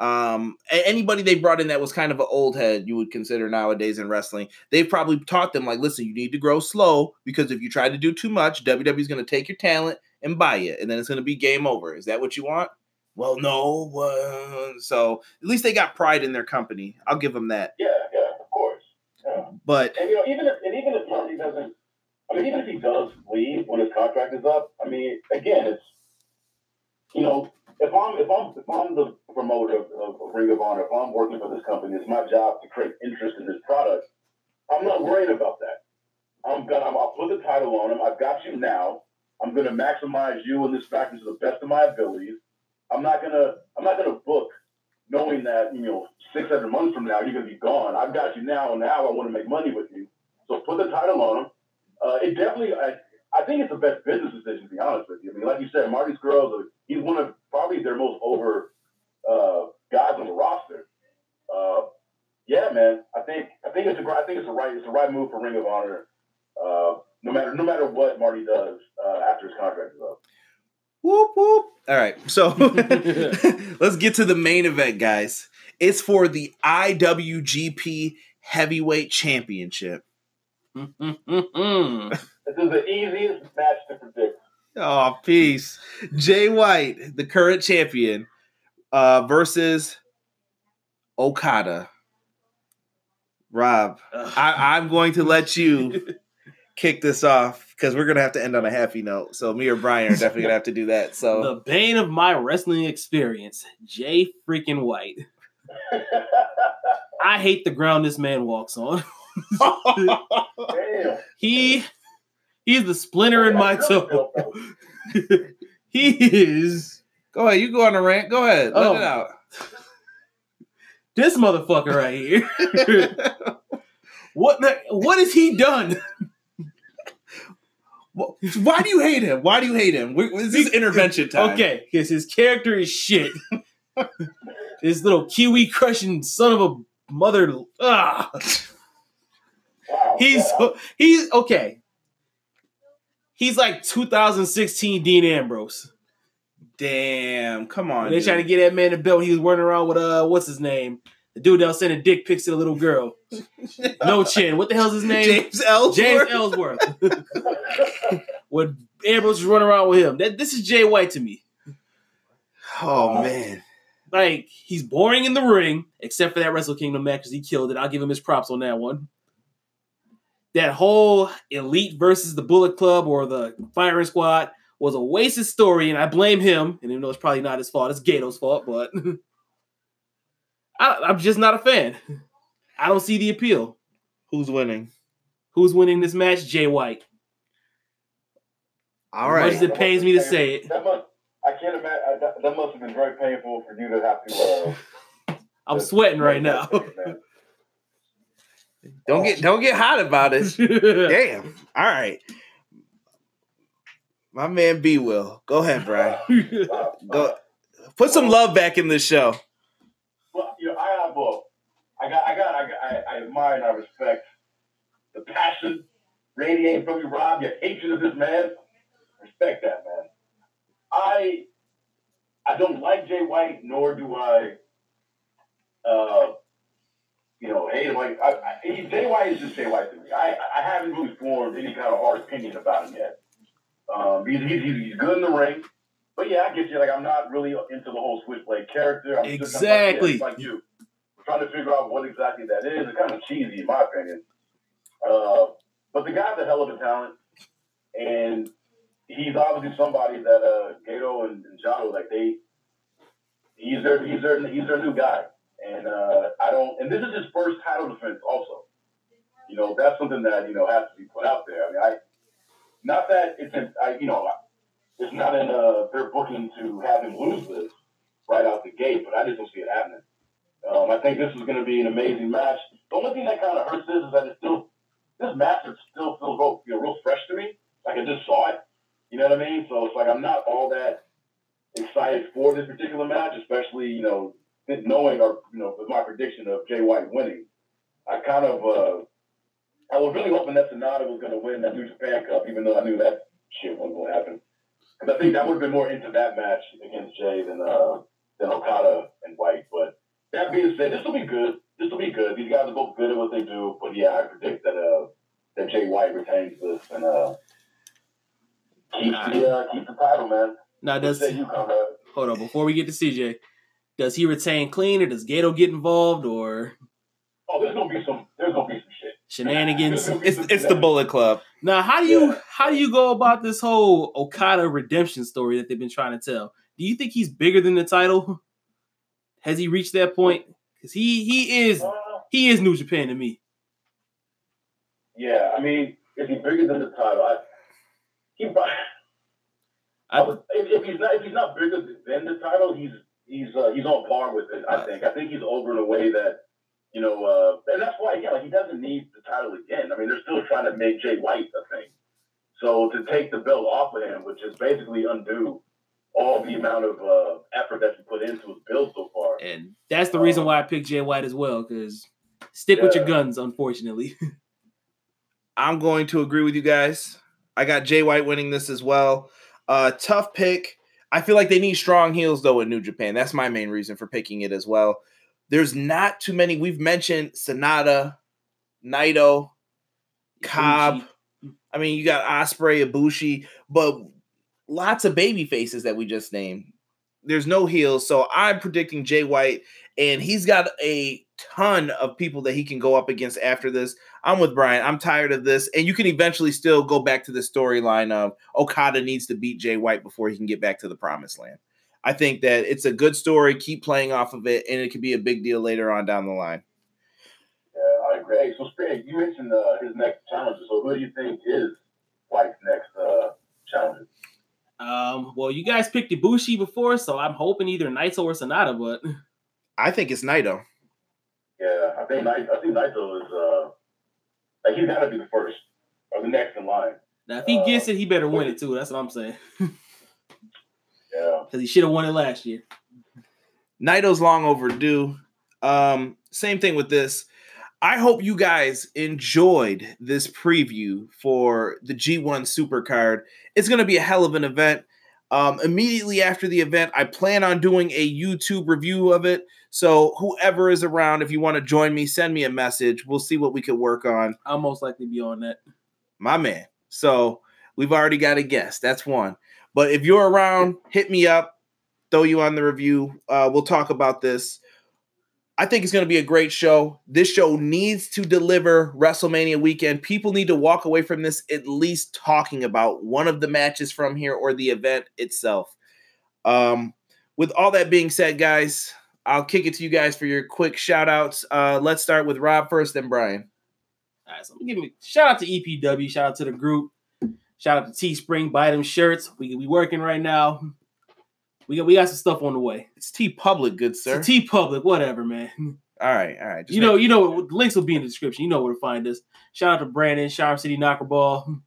um, anybody they brought in that was kind of an old head you would consider nowadays in wrestling. They've probably taught them like, listen, you need to grow slow because if you try to do too much, WWE is going to take your talent and buy it, and then it's going to be game over. Is that what you want? Well, no. Uh, so at least they got pride in their company. I'll give them that. yeah, yeah, of course. Yeah. But And you know, even if and even if Marty doesn't, I mean, even if he does leave when his contract is up, I mean, again, it's you know, if I'm if I'm if I'm the promoter of, of Ring of Honor, if I'm working for this company, it's my job to create interest in this product. I'm not worried about that. I'm gonna I'll put the title on him. I've got you now. I'm gonna maximize you in this factor to the best of my abilities. I'm not gonna I'm not gonna book knowing that you know six seven months from now you're gonna be gone. I've got you now, and now I want to make money with you. So put the title on him. Uh, it definitely I, I think it's the best business decision to be honest with you. I mean, like you said, Marty Scurll, he's one of probably their most over uh, guys on the roster. Uh, yeah, man. I think I think it's a gr- I think it's a right it's a right move for Ring of Honor. Uh, no matter no matter what Marty does uh, after his contract is up. Whoop whoop. All right, so let's get to the main event, guys. It's for the IWGP Heavyweight Championship. Mm-mm-mm. This is the easiest match to predict. Oh, peace. Jay White, the current champion, uh, versus Okada. Rob, Ugh. I, I'm going to let you kick this off because we're gonna have to end on a happy note. So me or Brian are definitely gonna have to do that. So the bane of my wrestling experience, Jay freaking White. I hate the ground this man walks on. Damn. he he's the splinter in my toe. he is go ahead, you go on a rant. Go ahead, let Oh. it out. this motherfucker right here. what the, what has he done? Why do you hate him? Why do you hate him? This is intervention time. Okay, because his character is shit. this little kiwi crushing son of a mother. Ah, he's he's okay. He's like 2016 Dean Ambrose. Damn. Come on. When they dude. trying to get that man the belt, he was running around with uh, what's his name? The dude that was sending dick pics to the little girl. No chin. What the hell's his name? James Ellsworth. James Ellsworth. when Ambrose was running around with him. That this is Jay White to me. Oh man. Like he's boring in the ring, except for that Wrestle Kingdom match because he killed it. I'll give him his props on that one. That whole Elite versus the Bullet Club or the Firing Squad was a wasted story, and I blame him. And even though it's probably not his fault, it's Gedo's fault. But I, I'm just not a fan. I don't see the appeal. Who's winning? Who's winning this match? Jay White. All right. As much as it pains me to say it, That must, I can't imagine. That, that must have been very painful for you to have to. Uh, I'm sweating right now. Don't get don't get hot about it. Damn. All right. My man B will. Go ahead, Bryan. Go put some love back in this show. Well, you know, I have a, I got, I got, I, got, I, I admire and I respect the passion radiating from you, Rob. Your hatred of this man, respect that, man. I, I don't like Jay White, nor do I, uh, you know, him. Like, I, I, White is just Jay White to me. I, I haven't really formed any kind of hard opinion about him yet. Um, he's, he's, he's good in the ring. But yeah, I get you. Like, I'm not really into the whole switchblade character. I'm just- I'm like, yeah, Exactly. like you. I'm trying to figure out what exactly that is. It's kind of cheesy, in my opinion. Uh, but the guy's a hell of a talent, and he's obviously somebody that uh, Gedo and, and Jado, like they, he's their he's their he's their new guy, and uh, I don't. And this is his first title defense, also. You know, that's something that you know has to be put out there. I mean, I not that it's in, I, you know it's not in uh, their booking to have him lose this right out the gate, but I just don't see it happening. Um, I think this is going to be an amazing match. The only thing that kind of hurts this is that it's still this match is still feels real, you know, real fresh to me. Like I just saw it. You know what I mean? So it's like I'm not all that excited for this particular match, especially you know knowing or you know with my prediction of Jay White winning. I kind of uh, I was really hoping that Sanada was going to win that New Japan Cup, even though I knew that shit wasn't going to happen. Because I think that would have been more into that match against Jay than uh, than Okada and White. But that being said, this will be good. This will be good. These guys are both good at what they do. But yeah, I predict that uh, that Jay White retains this and uh, keeps the uh, keeps the title, man. now does say you, Conrad? hold on before we get to CJ. Does he retain clean or does Gedo get involved or Oh, there's gonna be some. There's gonna be some shit. shenanigans? It's it's the Bullet Club. Now, how do you Yeah. how do you go about this whole Okada redemption story that they've been trying to tell? Do you think he's bigger than the title? Has he reached that point? Because he he is Uh, he is New Japan to me. yeah, I mean, is he bigger than the title? I, he, I I, was, if, if he's not if he's not bigger than the title, he's he's uh, he's on par with it. I think. I think he's over in a way that you know, uh, and that's why yeah, like he doesn't need the title again. I mean, they're still trying to make Jay White a thing. So to take the belt off of him, which is basically undo all the amount of uh, effort that you put into his build so far. and that's the reason why I picked Jay White as well. Because stick with your guns, unfortunately. I'm going to agree with you guys. I got Jay White winning this as well. Uh, tough pick. I feel like they need strong heels though in New Japan. That's my main reason for picking it as well. There's not too many. We've mentioned Sanada, Naito, Cobb. I mean, you got Ospreay, Ibushi, but lots of baby faces that we just named. There's no heels, so I'm predicting Jay White, and he's got a ton of people that he can go up against after this. I'm with Bryan. I'm tired of this, and you can eventually still go back to the storyline of Okada needs to beat Jay White before he can get back to the promised land. I think that it's a good story. Keep playing off of it, and it could be a big deal later on down the line. Yeah, I agree. Hey, So, Spade, you mentioned uh, his next challenger. So, who do you think is White's next uh, challenger? Um, well, you guys picked Ibushi before, so I'm hoping either Naito or Sanada, but I think it's Naito. Yeah, I think Naito, I think Naito is uh like he's got to be the first or the next in line. Now, if he gets it, he better win it too. That's what I'm saying. Yeah. Because he should have won it last year. Naito's long overdue. Um, same thing with this. I hope you guys enjoyed this preview for the G1 Supercard. It's going to be a hell of an event. Um, immediately after the event, I plan on doing a YouTube review of it. So, whoever is around, if you want to join me, send me a message. We'll see what we could work on. I'll most likely be on that. My man. So, we've already got a guest. That's one. But if you're around, hit me up, throw you on the review. Uh, we'll talk about this. I think it's going to be a great show. This show needs to deliver WrestleMania weekend. People need to walk away from this at least talking about one of the matches from here or the event itself. Um, with all that being said, guys, I'll kick it to you guys for your quick shout outs. Uh, let's start with Rob first, then Bryan. All right, so I'm giving shout out to EPW, shout out to the group, shout out to Teespring, buy them shirts. We we working right now. We got we got some stuff on the way. It's T Public, good sir. So T Public, whatever, man. all right, all right. Just you know, you know, the links will be in the description. You know where to find us. Shout out to Brandon, Shower City Knocker Ball.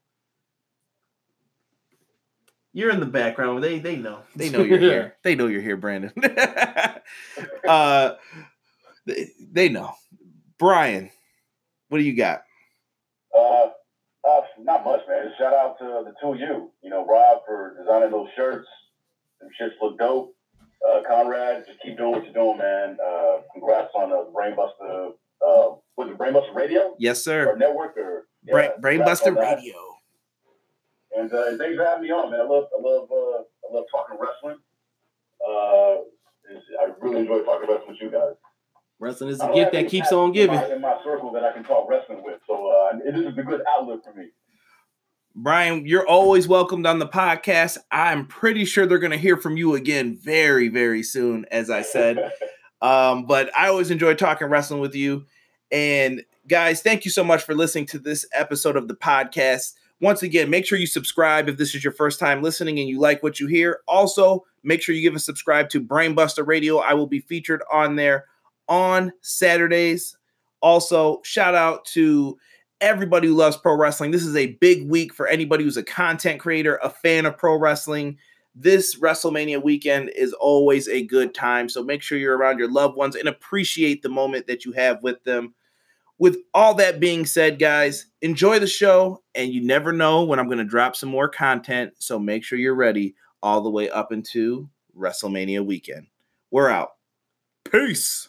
You're in the background. They they know. They know you're here. They know you're here, Brandon. uh they, they know. Bryan, what do you got? Uh, uh, not much, man. Shout out to the two of you. You know, Rob for designing those shirts. Them shirts look dope. Uh, Conrad, just keep doing what you're doing, man. Uh, congrats on the Brainbuster. Uh, was it Brainbuster Radio Yes, or sir. network or Brain, yeah, congrats Brainbuster. Radio. And uh, thanks for having me on, man. I love, I love, uh, I love talking wrestling. Uh, I really enjoy talking wrestling with you guys. Wrestling is a gift that keeps cats on in giving. my- In my circle that I can talk wrestling with, so uh, it is a good outlet for me. Bryan, you're always welcomed on the podcast. I'm pretty sure they're going to hear from you again very, very soon, as I said. Um, but I always enjoy talking wrestling with you. And guys, thank you so much for listening to this episode of the podcast. Once again, make sure you subscribe if this is your first time listening and you like what you hear. Also, make sure you give a subscribe to Brainbuster Radio. I will be featured on there on Saturdays. Also, shout out to everybody who loves pro wrestling. This is a big week for anybody who's a content creator, a fan of pro wrestling. This WrestleMania weekend is always a good time. So make sure you're around your loved ones and appreciate the moment that you have with them. With all that being said, guys, enjoy the show. And you never know when I'm going to drop some more content. So make sure you're ready all the way up into WrestleMania weekend. We're out. Peace.